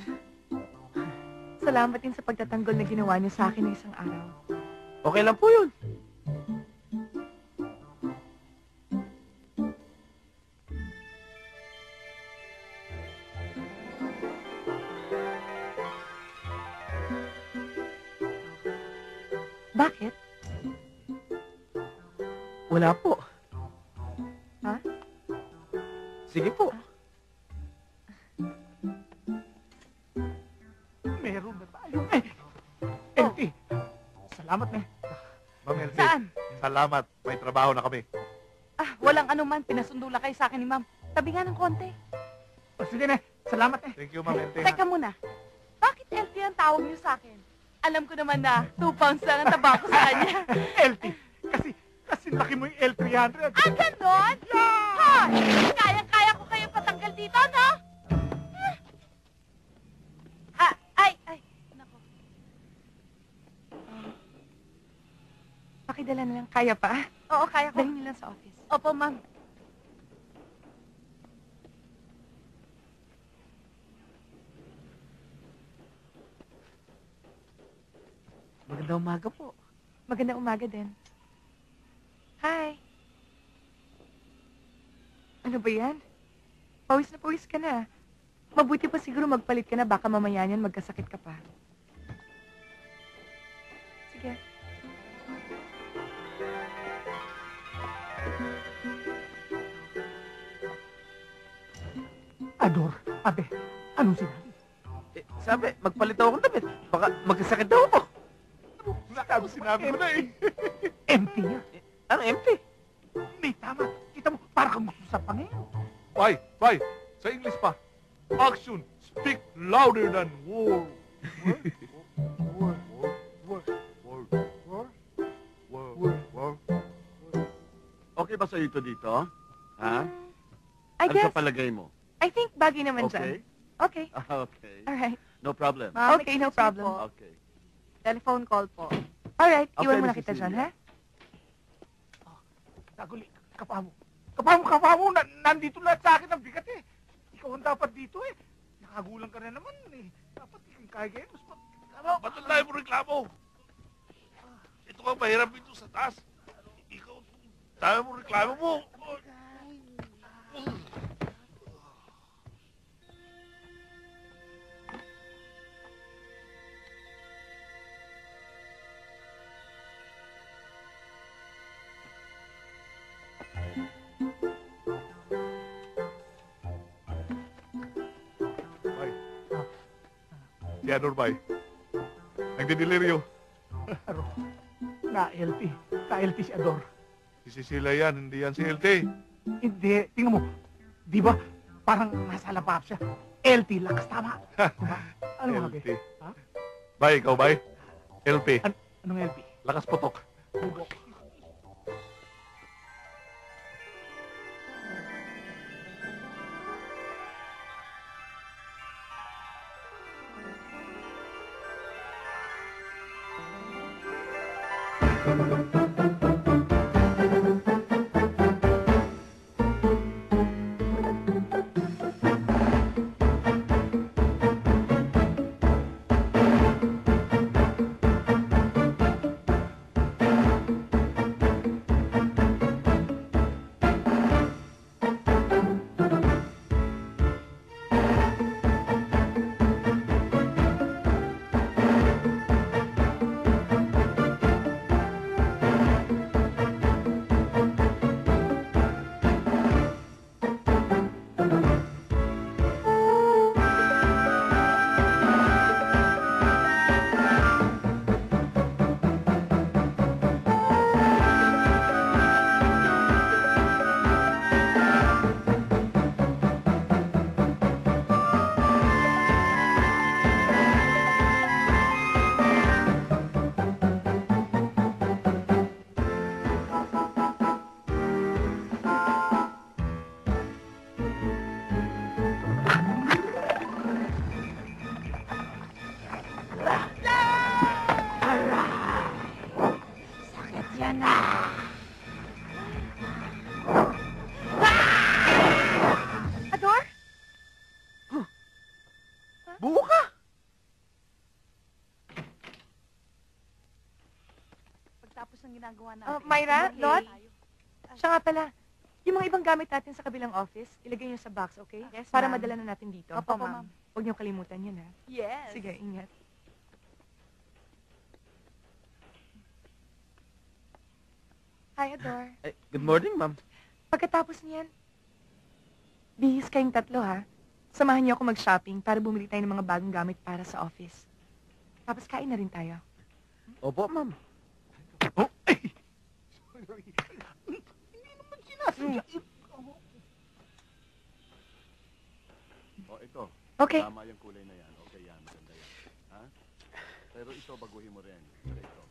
Salamat din sa pagtatanggol na ginawa niyo sa akin ng isang araw. Okay lang po yun. Bakit? Wala po. Ha? Sige po. Meron salamat na. Ma'am LT, Saan? salamat. May trabaho na kami. Ah, walang anuman. Pinasundo lang kayo sa akin ni ma'am. Tabi nga ng konti. O sige na, salamat eh. Thank you, Ma'am LT. Teka muna. Bakit LT ang tawag niyo sa akin? Alam ko naman na 2 pounds lang ang tabako sa kanya. LT, kasi, kasi laki mo yung L300. ah, ganon? Hoy! Kaya-kaya ko kayo patanggal dito, no? Ah, ay, ay. Nako. Ah. Pakidala na lang. Kaya pa? Oo, kaya ko. Dalhin niyo lang sa office. Opo, ma'am. Magandang umaga po. Magandang umaga din. Hi. Ano ba yan? Pawis na pawis ka na. Mabuti pa siguro magpalit ka na baka mamaya niyan magkasakit ka pa. Sige. Ador, abe, anong sinabi? Eh, sabi, magpalit daw akong damit. Baka magkasakit daw ako. Sabi, sinabi ko na eh. Empty yan. Ano, empty? May tama. Kita mo, para kang gusto sa Panginoon. Bye, bye. Sa English pa. Action speak louder than word. Word, word, word, word, word, word, word, word. Okay ba sa'yo ito dito? Ha? I ano guess, sa palagay mo? I think bagay naman Okay? dyan. Okay. Ah, okay. Alright. No problem. Ma'am, okay, no problem. Okay. Telephone call po. Alright, Okay, iwan mo na Mrs. kita dyan, ha? Celia. Daguli, kapamo. Kapamo, kapamo, na, nandito lahat sa akin ang bigat eh. Ikaw ang dapat dito eh. Nakagulang ka na naman eh. Dapat ikaw kaya kayo. Mas mag... Ano? Ba't ang dami mo reklamo? Ito ka mahirap dito sa taas. Ikaw, dami mo reklamo mo. Si Anor Bay. Nagdideliryo. Aro, na LT. Ka LT si Ador. Si Cecilia yan, hindi yan si LT. Hindi, tingnan mo. Di ba? Parang nasa lapap siya. LT, lakas tama. Diba? Ano mga LT. Ha? Bay, ikaw bay? LP. Anong LT? Lakas potok. Bubo. Sakit ng ginagawa natin. Uh, Myra, Lot? Siya nga pala. Yung mga ibang gamit natin sa kabilang office, ilagay niyo sa box, okay? Yes, Para madala na natin dito. Opo, ma'am. Huwag niyo kalimutan yun, ha? Yes. Sige, ingat. Hi, Ador. Ay, good morning, ma'am. Pagkatapos niyan, bihis kayong tatlo, ha? Samahan niyo ako mag-shopping para bumili tayo ng mga bagong gamit para sa office. Tapos kain na rin tayo. Opo, ma'am. O, ito. Okay. Tama yung kulay na yan. Okay yan. Maganda yan. Ha? Pero ito, baguhin mo rin. Ito.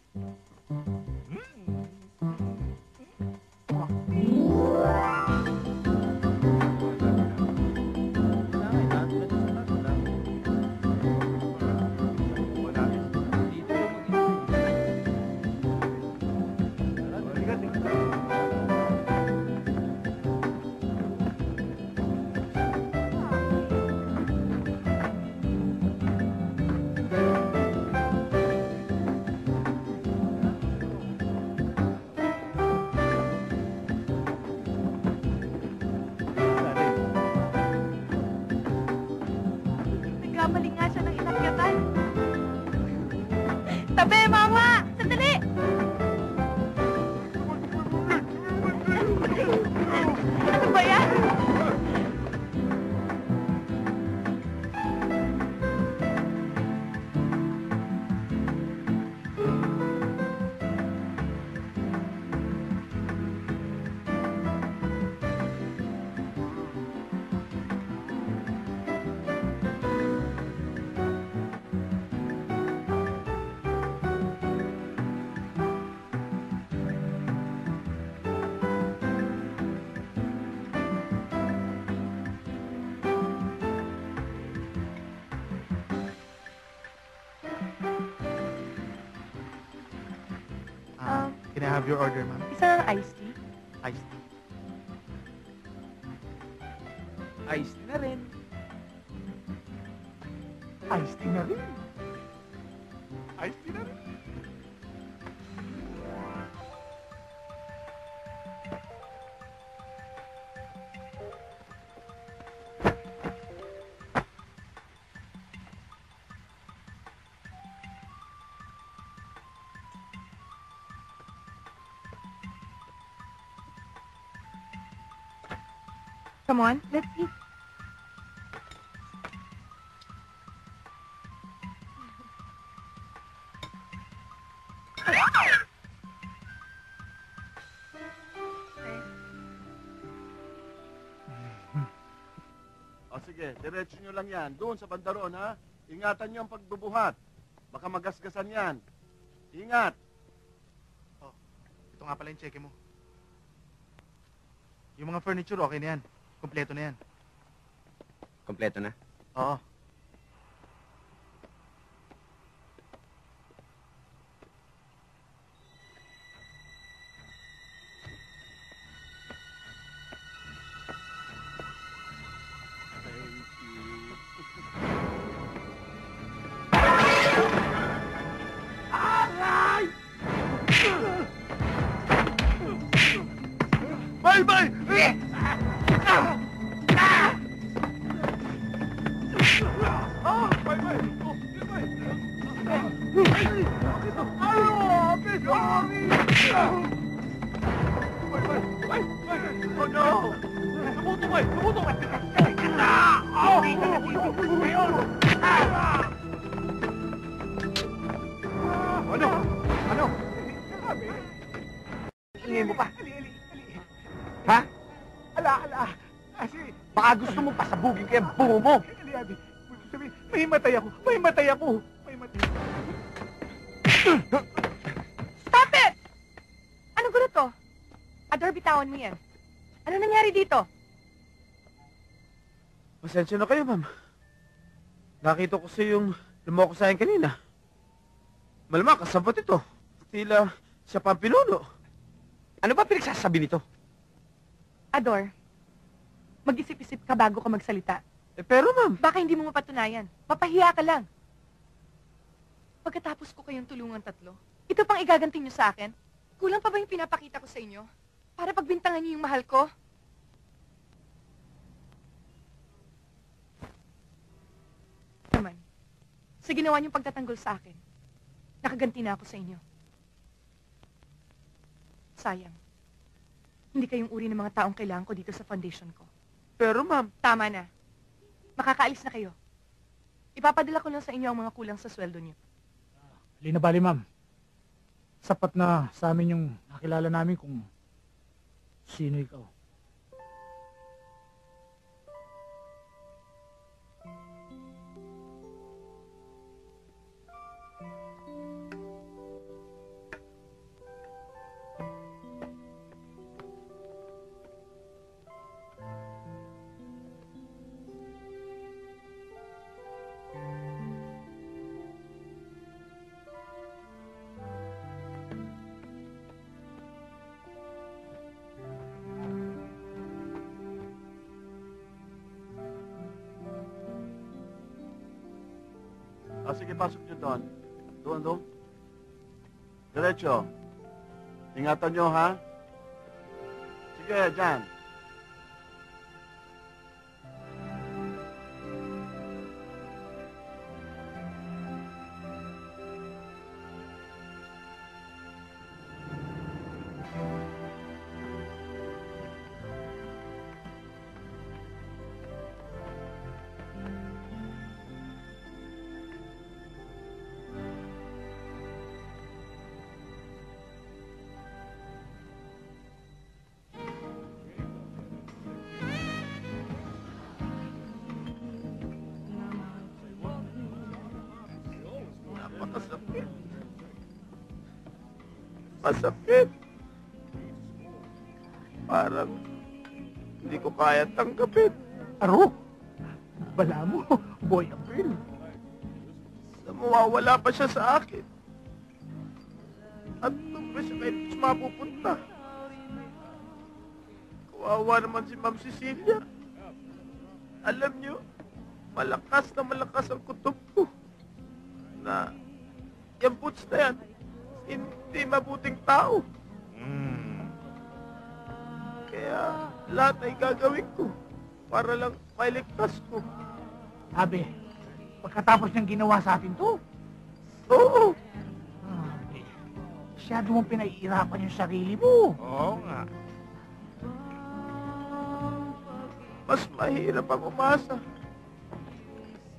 Have your order, ma'am? Come on, let's eat. O sige, diretso nyo lang yan. Doon sa bandaron, ha? Ingatan nyo ang pagbubuhat. Baka magasgasan yan. Ingat! Ito nga pala yung cheque mo. Yung mga furniture, okay na yan. Kompleto na yan. Kompleto na? Oo. Ko yung bungo mo. sabi, may matay ako! May matay ako! May matay Stop it! Ano gulo to? Ador, bitawan mo yan. Ano nangyari dito? Pasensya na kayo, ma'am. Nakita ko sa yung lumoko sa akin kanina. Malamang kasabot ito. Tila siya pa ang pinuno. Ano ba pinagsasabi nito? Ador, mag-isip-isip ka bago ka magsalita. Eh, pero ma'am, Baka hindi mo mapatunayan. Mapahiya ka lang. Pagkatapos ko kayong tulungan tatlo, ito pang igaganti nyo sa akin? Kulang pa ba yung pinapakita ko sa inyo? Para pagbintangan niyo yung mahal ko? Naman, sa ginawa niyong pagtatanggol sa akin, nakaganti na ako sa inyo. Sayang. Hindi kayong uri ng mga taong kailangan ko dito sa foundation ko. Pero ma'am, Tama na. Makakaalis na kayo. Ipapadala ko lang sa inyo ang mga kulang sa sweldo niyo. Na bali, ma'am. Sapat na sa amin yung nakilala namin kung sino ikaw. Diretso. Ingatan nyo, ha? Sige, dyan. Masakit. Parang hindi ko kaya tanggapin. Aro! Bala mo, Boy April. Na mawawala pa siya sa akin. At doon pa siya kay Pitch mapupunta. Kawawa naman si Ma'am Cecilia. Alam niyo, malakas na malakas ang kutob ko. Na, yung boots na yan, mabuting tao. Kaya, lahat ay gagawin ko para lang mailigtas ko. Sabi, pagkatapos niyang ginawa sa atin to, Oo, Sabi, masyado mong pinahihirapan yung sarili mo. Oo nga. mas mahirap ang umasa.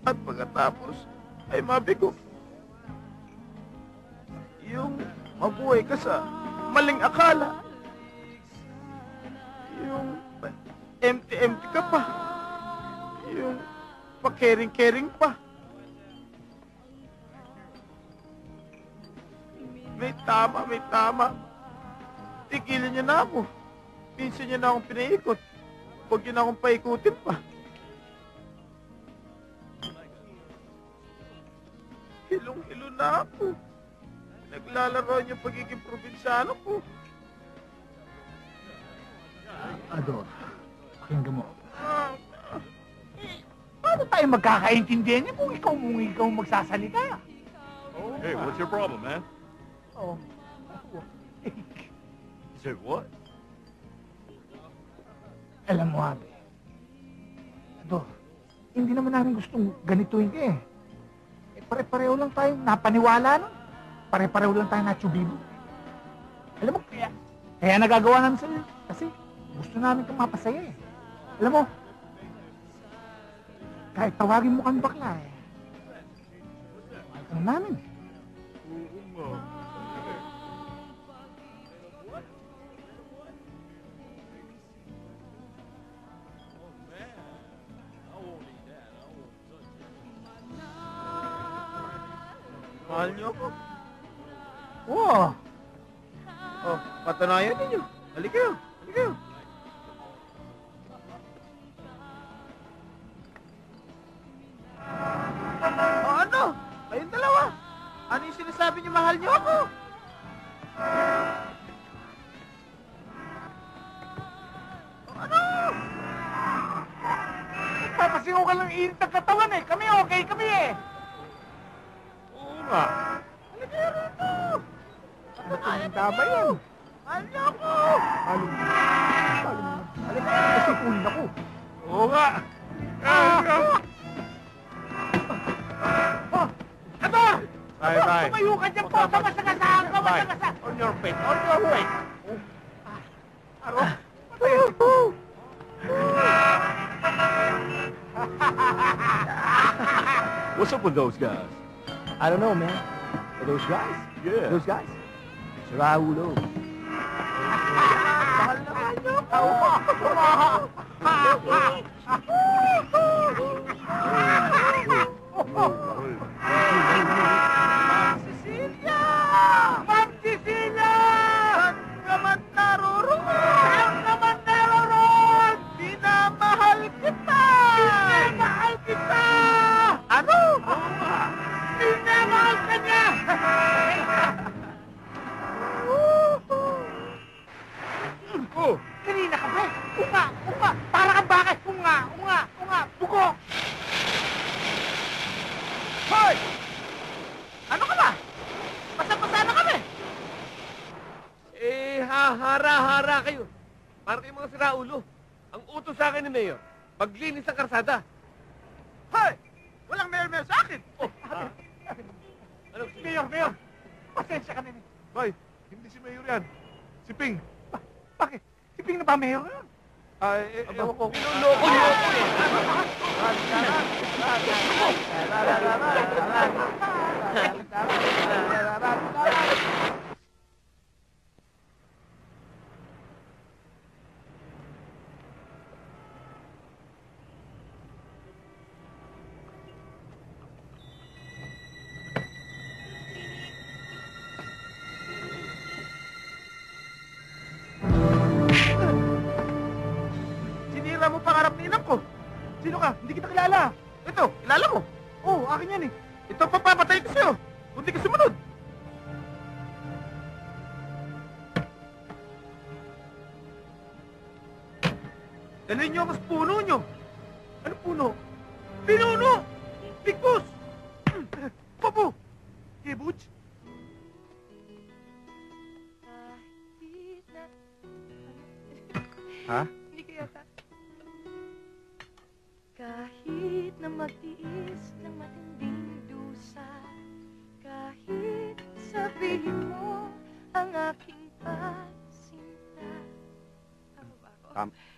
At pagkatapos ay mabigo. Mabuhay ka sa maling akala. Yung empty-empty ka pa. Yung pa-caring-caring pa. May tama, may tama. Tigilan niyo na ako. Pinsan niyo na akong pinaikot. Huwag niyo na akong paikutin pa. Hilong-hilo na ako. Naglalaro niyo pagiging probinsyano ko. Ador, pakinggan mo. Paano tayo magkakaintindihan niya kung ikaw mong ikaw magsasalita? Hey, what's your problem, man? Oh. Said what? Alam mo, Abi. Ador, hindi naman namin gustong ganituin ka eh. eh pare-pareho lang tayong napaniwala nun. Pare-pareho lang tayong natsubibo. Alam mo, kaya, kaya nagagawa namin sa'yo. Kasi gusto namin kang mapasaya eh. Alam mo, kahit tawagin mo kang bakla eh. Mahal ka na namin. Mahal niyo ako. Oo. Oh, patunayan ninyo. Halika kayo. Halika kayo. Oh, ano? Kayong dalawa. Ano yung sinasabi niyo mahal niyo ako? Oh, ano? Papasigaw ka lang init ng katawan eh. Kami okay kami eh. Oo nga. Ano tanda ba yan? Mahal niyo ako. Halo. Halo. Halika kayo. Kasi ulin ako. Oo nga. Ah! Oh! Ador! Bye, bye. Tumayo ka dyan po! Masagasaan ka! Bye. On your feet. On your feet. Aro! Tumayo! What's up with those guys? I don't know, man. Are those guys? Yeah. Those guys? Si Raulo. ni Mayor, maglinis ang karsada. Hoy! Walang mayor-mayor sa akin! Oh, Ano? mayor, mayor! Pasensya ka na eh. Bay, hindi si Mayor yan. Si Ping. Bakit? Si Ping na ba mayor? Ay, eh, ewan ko. Niloloko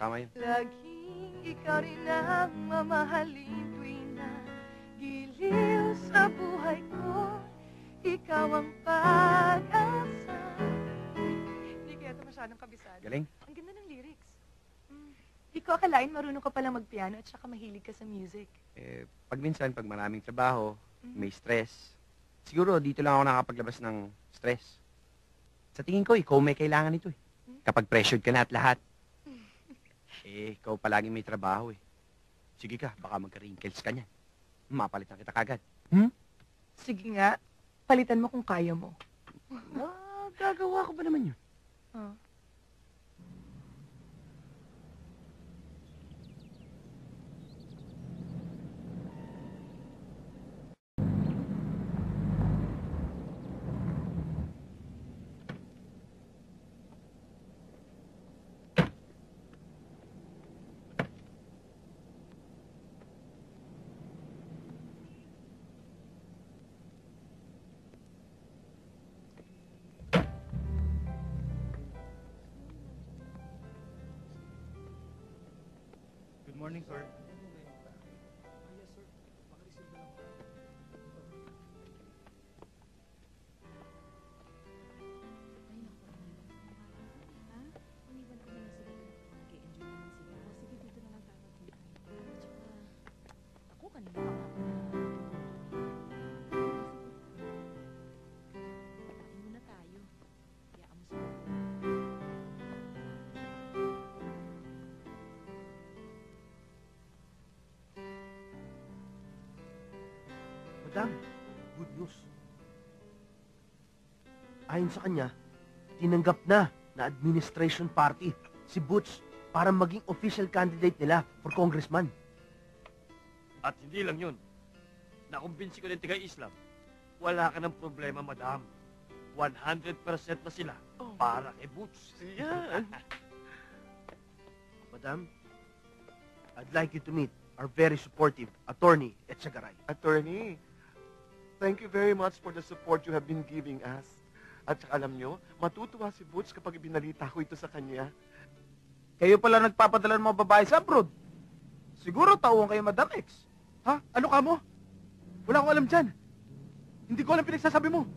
Tama, yun. Laging ikaw rin ang mamahalin tuwing na giliw sa buhay ko. Ikaw ang pag-asa. Hindi kaya ito masyadong kabisado. Galing. Ang ganda ng lyrics. Mm. Di ko akalain marunong ka palang magpiano at saka mahilig ka sa music. Eh, pag minsan, pag maraming trabaho, Mhm. may stress, siguro dito lang ako nakapaglabas ng stress. Sa tingin ko, ikaw may kailangan nito eh. Kapag pressured ka na at lahat. Eh, ikaw palaging may trabaho eh. Sige ka, baka magka-wrinkles ka niyan. Mapalitan kita kagad. Hmm? Sige nga, palitan mo kung kaya mo. Ah, gagawa ko ba naman yun? Good morning, sir. Madam, good news. Ayon sa kanya, tinanggap na na administration party si Butch para maging official candidate nila for congressman. At hindi lang yun. Nakumbinsi ko ng tiga-Islam. Wala ka ng problema, madam. 100% na sila para kay Boots. Yan. Madam, I'd like you to meet our very supportive attorney, Etchagaray. Attorney, thank you very much for the support you have been giving us. At saka alam nyo, matutuwa si Butch kapag ibinalita ko ito sa kanya. Kayo pala nagpapadala ng mga babae sa abroad. Siguro tauhan kayo, Madam X. Ha? Ano ka mo? Wala akong alam dyan. Hindi ko alam pinagsasabi mo.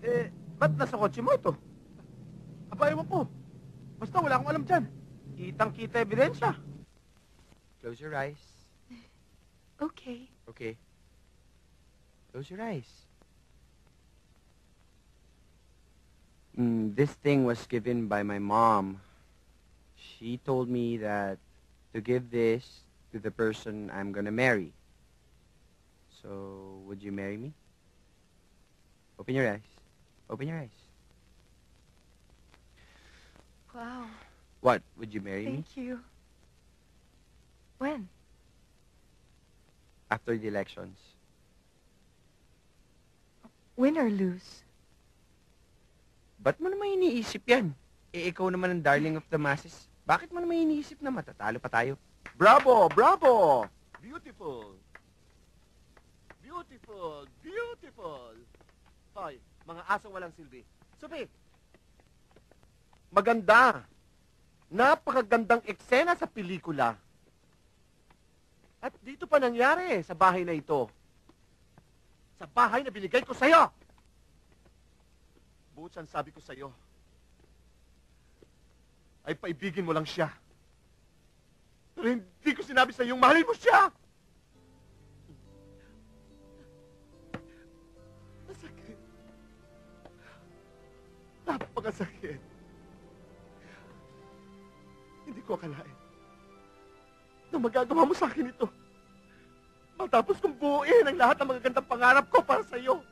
Eh, ba't nasa kotse mo ito? Aba, ewan ko. Basta wala akong alam dyan. Kitang-kita ebidensya. Close your eyes. Okay. Okay. Close your eyes. Mm, this thing was given by my mom. She told me that to give this to the person I'm gonna marry. So, would you marry me? Open your eyes. Open your eyes. Wow. What? Would you marry me? Thank you. When? After the elections. Win or lose? Ba't mo naman iniisip yan? Eh, ikaw naman ang darling of the masses. Bakit mo naman iniisip na matatalo pa tayo? Bravo! Bravo! Beautiful! Beautiful! Beautiful! Hoy, mga asong walang silbi. Supi! Maganda! Napakagandang eksena sa pelikula. At dito pa nangyari sa bahay na ito. Sa bahay na binigay ko sa'yo! Butch, ang sabi ko sa'yo, ay paibigin mo lang siya. Pero hindi ko sinabi sa yung mahalin mo siya! Masakit. Napakasakit. Hindi ko akalain na magagawa mo sa akin ito. Matapos kong buuin ang lahat ng magagandang pangarap ko para sa iyo.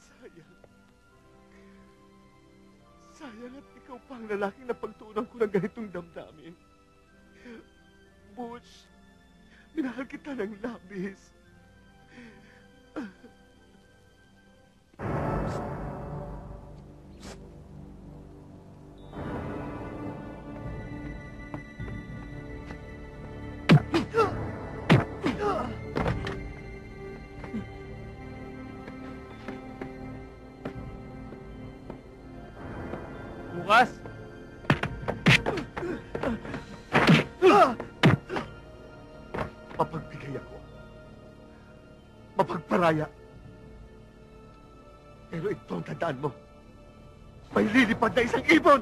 Sayang. Sayang at ikaw pa ang lalaking napagtuunan ko ng ganitong damdamin. Butch, minahal kita ng labis. Mapagparaya. Pero ito ang tandaan mo. May lilipad na isang ibon!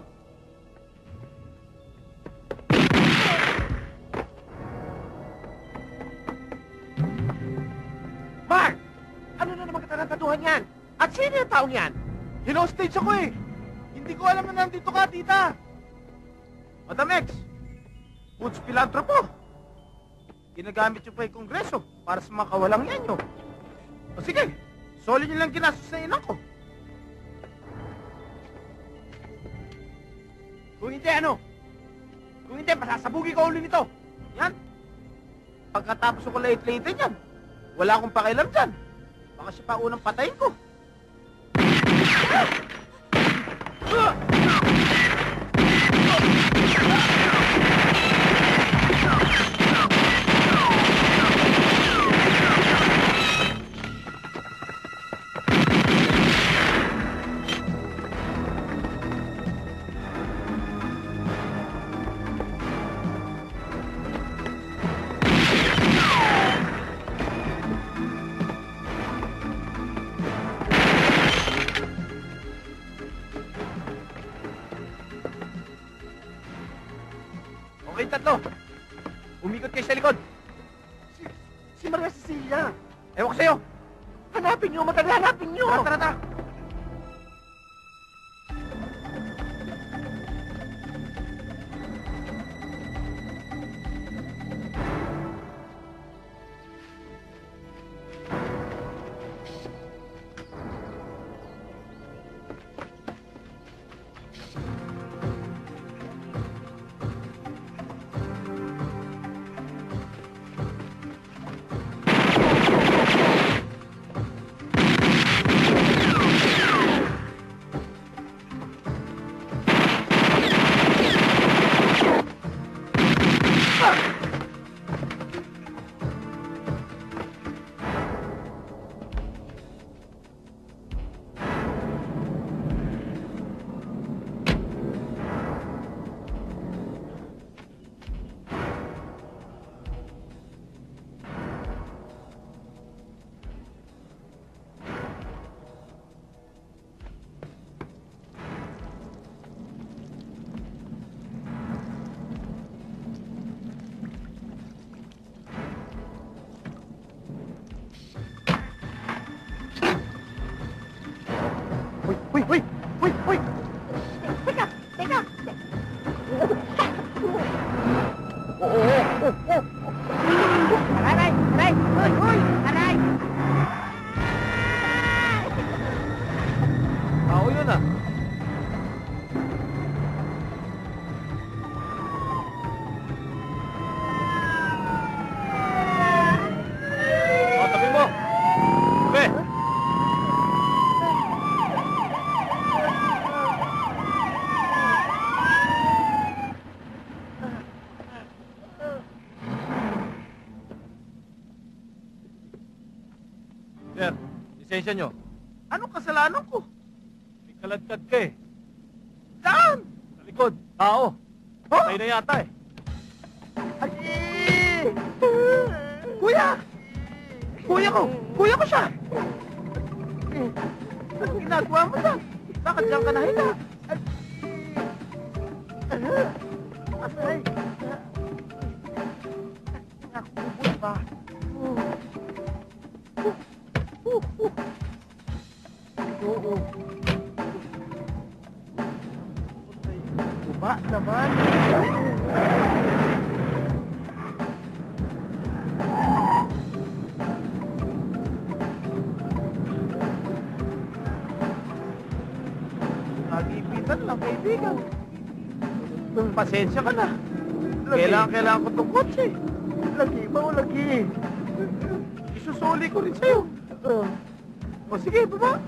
Mark! Ano na naman katarantaduhan yan? At sino yung taong yan? hinostage ako eh. Hindi ko alam na nandito ka, tita. Madam X, Butch Pilantropo. Ginagamit yung pa yung kongreso para sa mga kawalang yan nyo. O sige, soli nyo lang ginastos na inang ko. Kung hindi ano? Kung hindi, pasasabugi ko ulo nito. Yan. Pagkatapos ko late-late yan, wala akong pakialam dyan. Baka siya pa unang patayin ko. Lisensya nyo. Anong kasalanan ko? May kaladkad ka eh. Saan? Sa likod, tao. Patay na yata eh. Ay! Kuya! Kuya ko! Kuya ko siya! Anong ginagawa mo dyan? Bakit dyan ka nahiga? Pasensya ka na. Kailangan, kailangan ko itong kotse. Lagi ba o lagi? Isusuli ko rin sa'yo. O sige, baba.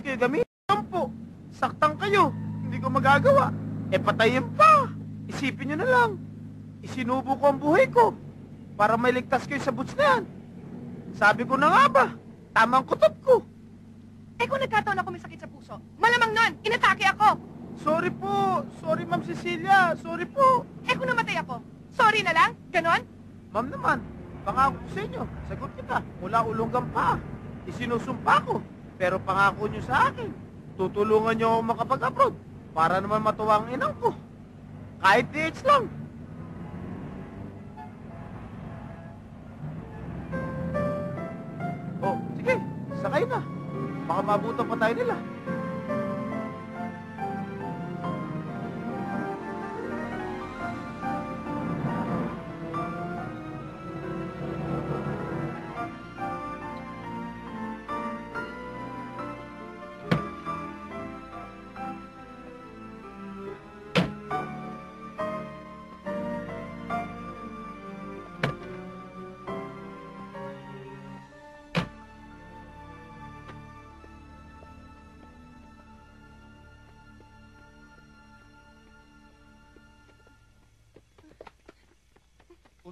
Hindi kayo gamitin po. Saktang kayo, hindi ko magagawa. E patayin pa. Isipin nyo na lang. Isinubo ko ang buhay ko para may ligtas kayo sa boots na yan. Sabi ko na nga ba, tamang kutot ko. eh kung nagkataon ako may sakit sa puso, malamang nun, inatake ako. Sorry po, sorry Ma'am Cecilia, sorry po. Eh kung namatay ako, sorry na lang, ganon? Ma'am naman, pangako ko sa inyo, sagot kita, mula ulonggang pa. Isinusumpa ko, pero pangako nyo sa akin, tutulungan nyo ako makapag-abroad para naman matuwa ang inang ko. Kahit DH lang. Oh, sige, sakay na. Baka mabutan pa tayo nila.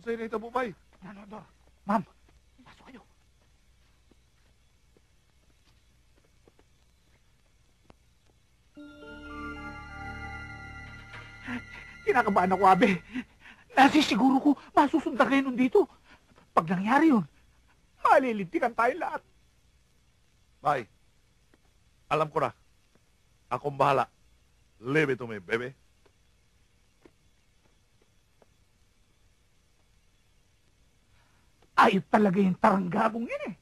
Ito, Bubay. Ano, Dor? Ma'am, pasok kayo. Kinakabahan ako, Abe. Nasisiguro ko, masusundan kayo nun dito. Pag nangyari yun, malilintikan tayo lahat. Bay, alam ko na. Akong bahala. Leave it to me, baby. Ayop talaga yung taranggabong yan eh.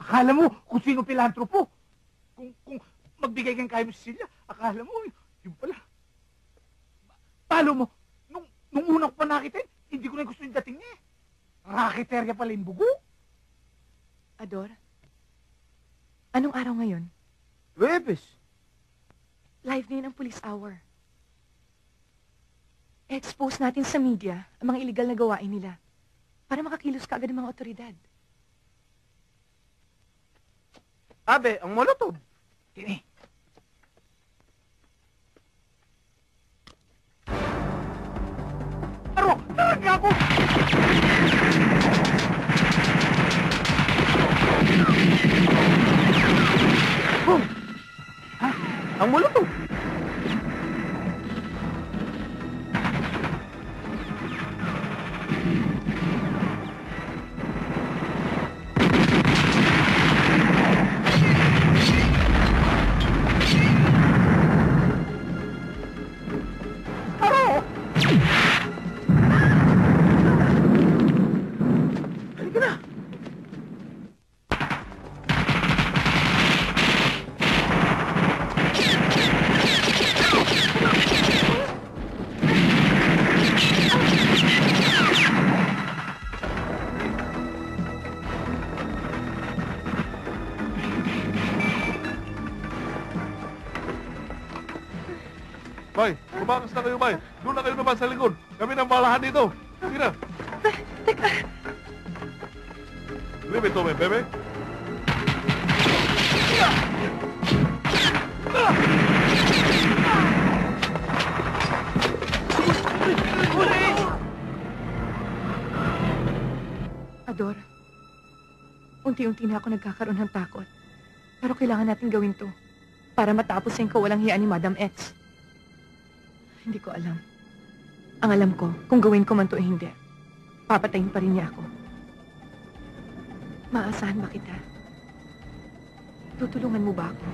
Akala mo kung sino pilantropo. Kung, kung magbigay kang kayo mo sa Cecilia, akala mo, yun pala. Palo mo, nung, nung una ko pa nakita, yun, hindi ko na gusto yung dating niya eh. Racketeria pala yung bugo. Ador, anong araw ngayon? Webes. Live ngayon ang police hour. expose natin sa media ang mga illegal na gawain nila para makakilos kaagad ang mga otoridad. Abe, ang molotov. Tini. Aro, talaga ako! Boom! Ha? Ang molotov. Bay, kumakas na kayo, Bay. Doon na kayo naman sa likod. Kami nang balahan dito. Sige na. Teka, Leave it to me, baby. Ador, unti-unti na ako nagkakaroon ng takot. Pero kailangan natin gawin to para matapos yung kawalang hiya ni Madam X. Hindi ko alam. Ang alam ko, kung gawin ko man to hindi, papatayin pa rin niya ako. Maasahan ba kita? Tutulungan mo ba ako?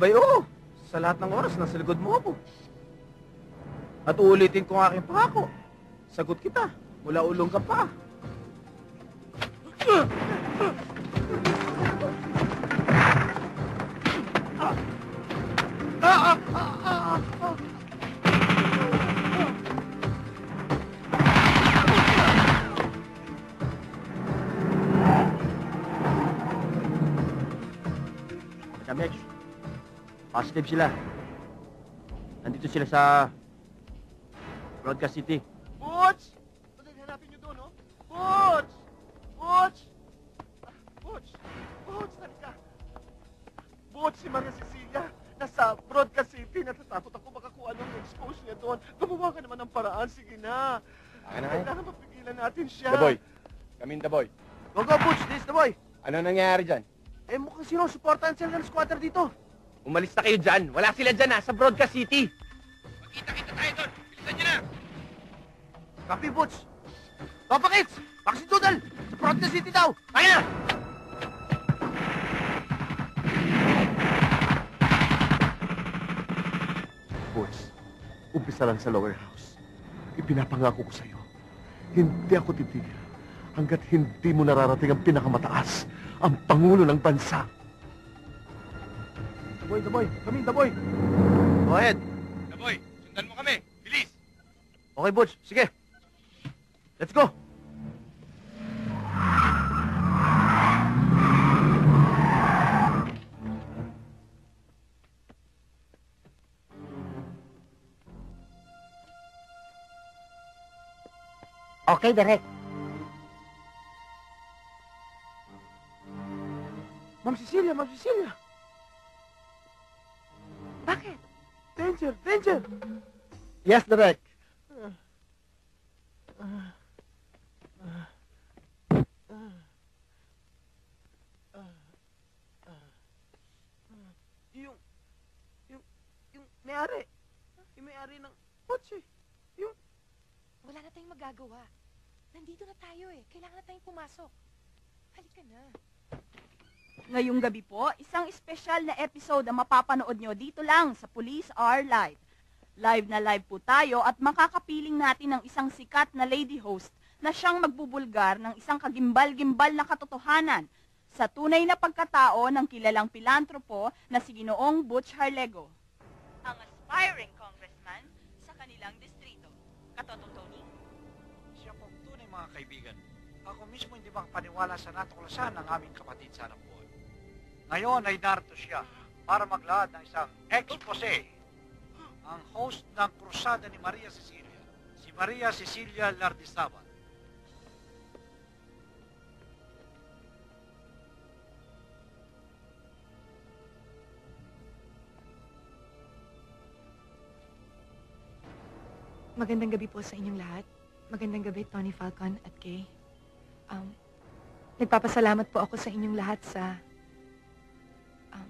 Abay, oo. Sa lahat ng oras, nasa likod mo ako. At uulitin ko ang aking pangako. Sagot kita. Mula ulong ka pa. Kamex, positive sila. Nandito sila sa Broadcast City. Butch! Ano hanapin niyo doon? Butch! Butch! Ah, Butch! Butch, halika! Butch, si Maria Nasa Broadcast City. Natatakot ako baka kung anong expose niya doon. Gumawa ka naman ng paraan. Sige na. Akin na kayo. Kailangan mapigilan natin siya. The boy. Kamin the boy. Go, go, Butch. This is the boy. Ano nangyayari dyan? Eh, mukhang sino ang supportan sila ng squatter dito? Umalis na kayo dyan. Wala sila dyan, nasa Broadcast City. Magkita-kita tayo doon. Bilisan nyo na. Copy, Butch. Papa Kids! Paksi Doodle! Sa Broadcast City daw! Tayo na! Umpisa lang sa lower house. Ipinapangako ko sa'yo, hindi ako titigil hanggat hindi mo nararating ang pinakamataas, ang Pangulo ng Bansa. The boy, the boy. Kami, the boy. Go ahead. The boy, sundan mo kami. Bilis. Okay, Butch. Sige. Let's go. Okay, Direk. Ma'am Cecilia, Ma'am Cecilia. Bakit? Danger, danger. Yes, Direk. Yung, yung, yung may-ari. Yung may-ari ng kotse. Yung, Wala na tayong magagawa. Nandito na tayo eh. Kailangan na tayong pumasok. Halika na. Ngayong gabi po, isang espesyal na episode ang mapapanood nyo dito lang sa Police Are Live. Live na live po tayo at makakapiling natin ng isang sikat na lady host na siyang magbubulgar ng isang kagimbal-gimbal na katotohanan sa tunay na pagkatao ng kilalang pilantropo na si Ginoong Butch Harlego. Ang aspiring congressman sa kanilang distrito. Katotong mga kaibigan. Ako mismo hindi makapaniwala sa natuklasan ng aming kapatid sa anak buhay. Ngayon ay narito siya para maglahad ng isang expose. Ang host ng krusada ni Maria Cecilia, si Maria Cecilia Lardizaban. Magandang gabi po sa inyong lahat. Magandang gabi, Tony Falcon at Kay. Um, nagpapasalamat po ako sa inyong lahat sa um,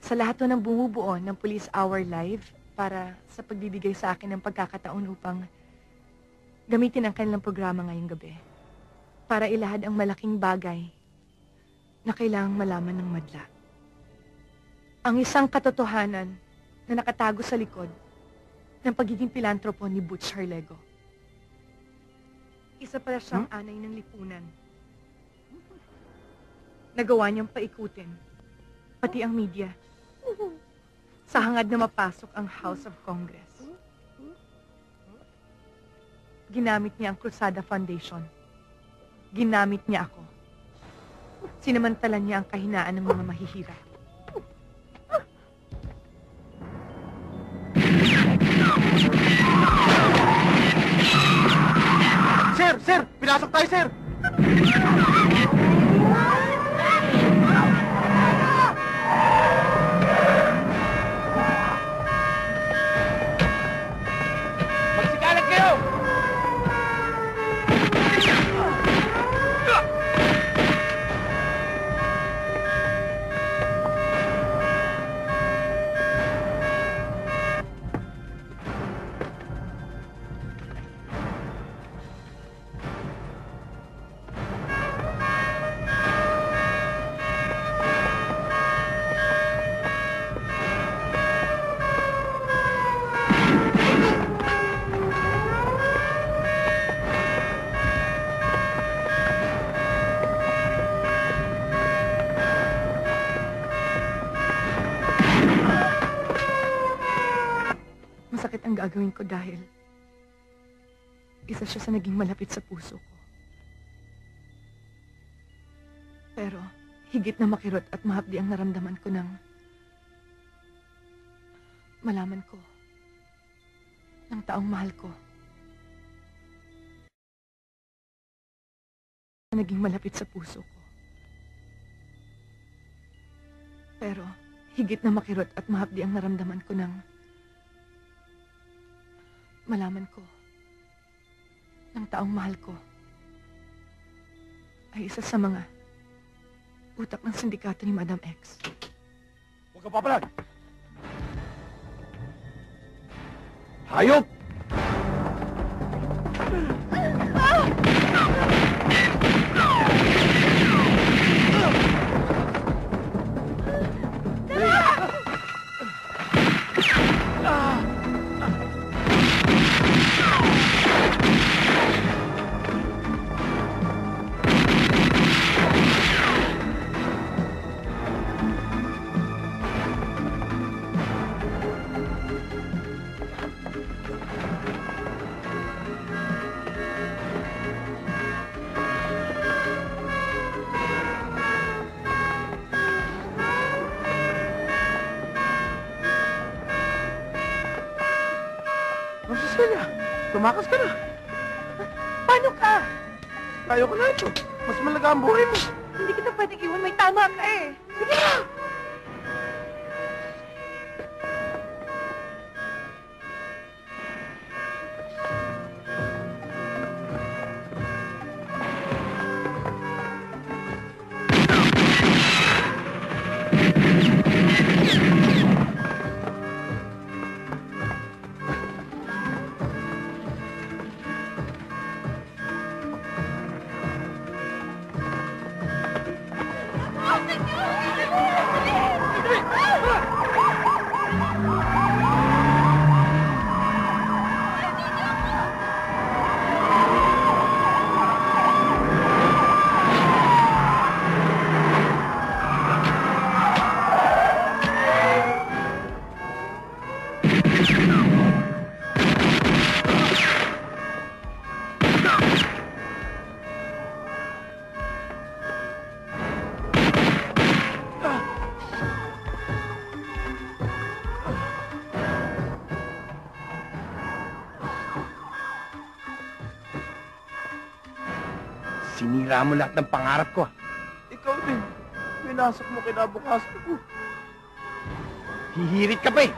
sa lahat ng bumubuo ng Police Hour Live para sa pagbibigay sa akin ng pagkakataon upang gamitin ang kanilang programa ngayong gabi para ilahad ang malaking bagay na kailangang malaman ng madla. Ang isang katotohanan na nakatago sa likod ng pagiging pilantropo ni Butch Harlego. Isa pala siyang anay ng lipunan. Nagawa niyang paikutin, pati ang media, sa hangad na mapasok ang House of Congress. Ginamit niya ang Crusada Foundation. Ginamit niya ako. Sinamantalan niya ang kahinaan ng mga mahihirap. Sir! Sir! Pinasok tayo, sir! Gagawin ko dahil isa siya sa naging malapit sa puso ko. Pero higit na makirot at mahapdi ang naramdaman ko ng malaman ko ng taong mahal ko. Naging malapit sa puso ko. Pero higit na makirot at mahapdi ang naramdaman ko ng malaman ko ng taong mahal ko ay isa sa mga utak ng sindikato ni Madam X. Huwag ka papalag! Hayop! Ma'am tumakas ka na. Paano ka? Tayo ko na ito. Mas malaga ang buhay mo. Hindi kita pwedeng iwan. May tama ka eh. Sige na! Sinira mo lahat ng pangarap ko. ah. Ikaw din. Winasak mo kinabukasan ko. Hihirit ka pa eh.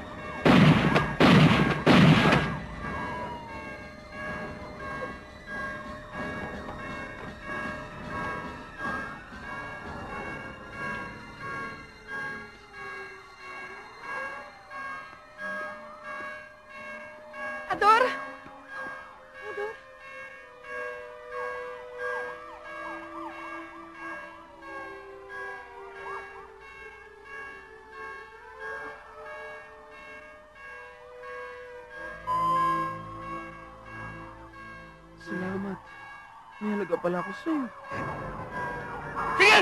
Ador! Sa'yo. Sige!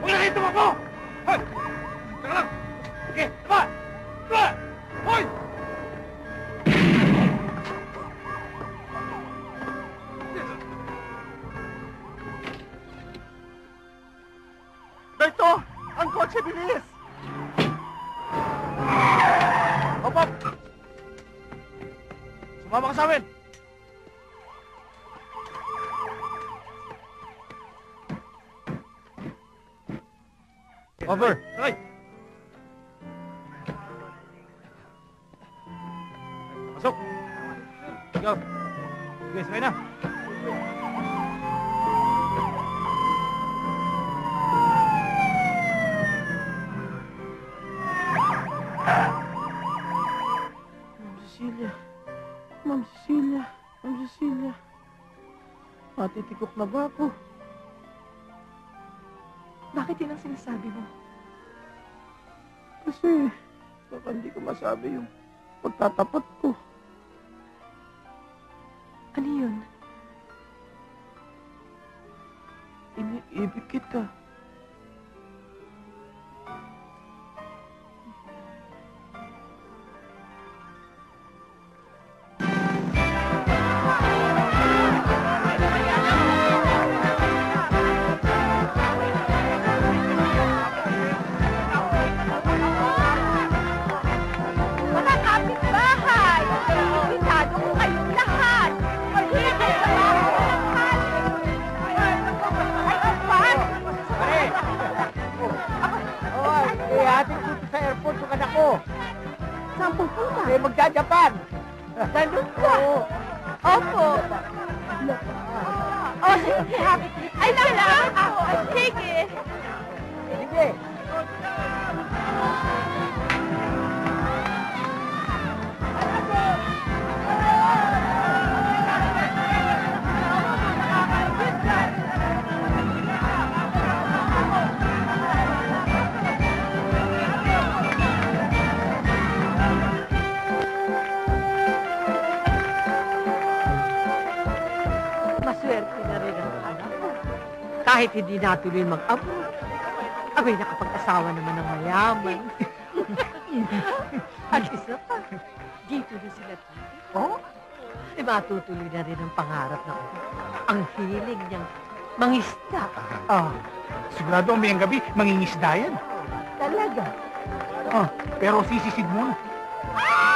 Huwag na kayo tumakbo! Hoy! Teka lang! Sige, taba! Taba! Hoy! Berto! Ang kotse bilis! Hop, hop! Sumama ka sa amin! Matitikok na ako? Bakit yun ang sinasabi mo? Kasi baka hindi ko masabi yung pagtatapat Kahit hindi natuloy mag-abroad. Abay, nakapag-asawa naman ng mayaman. At isa pa, dito na sila tito. Oh, eh, matutuloy na rin ang pangarap ng ang hiling niyang mangisda. Ah, sigurado ang mayang gabi, mangingisda yan. Talaga. Ah, pero sisisid muna. Paano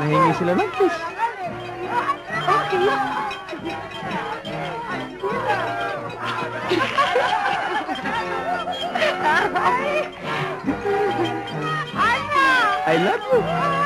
Nahingi sila ng kiss. Okay. I love you.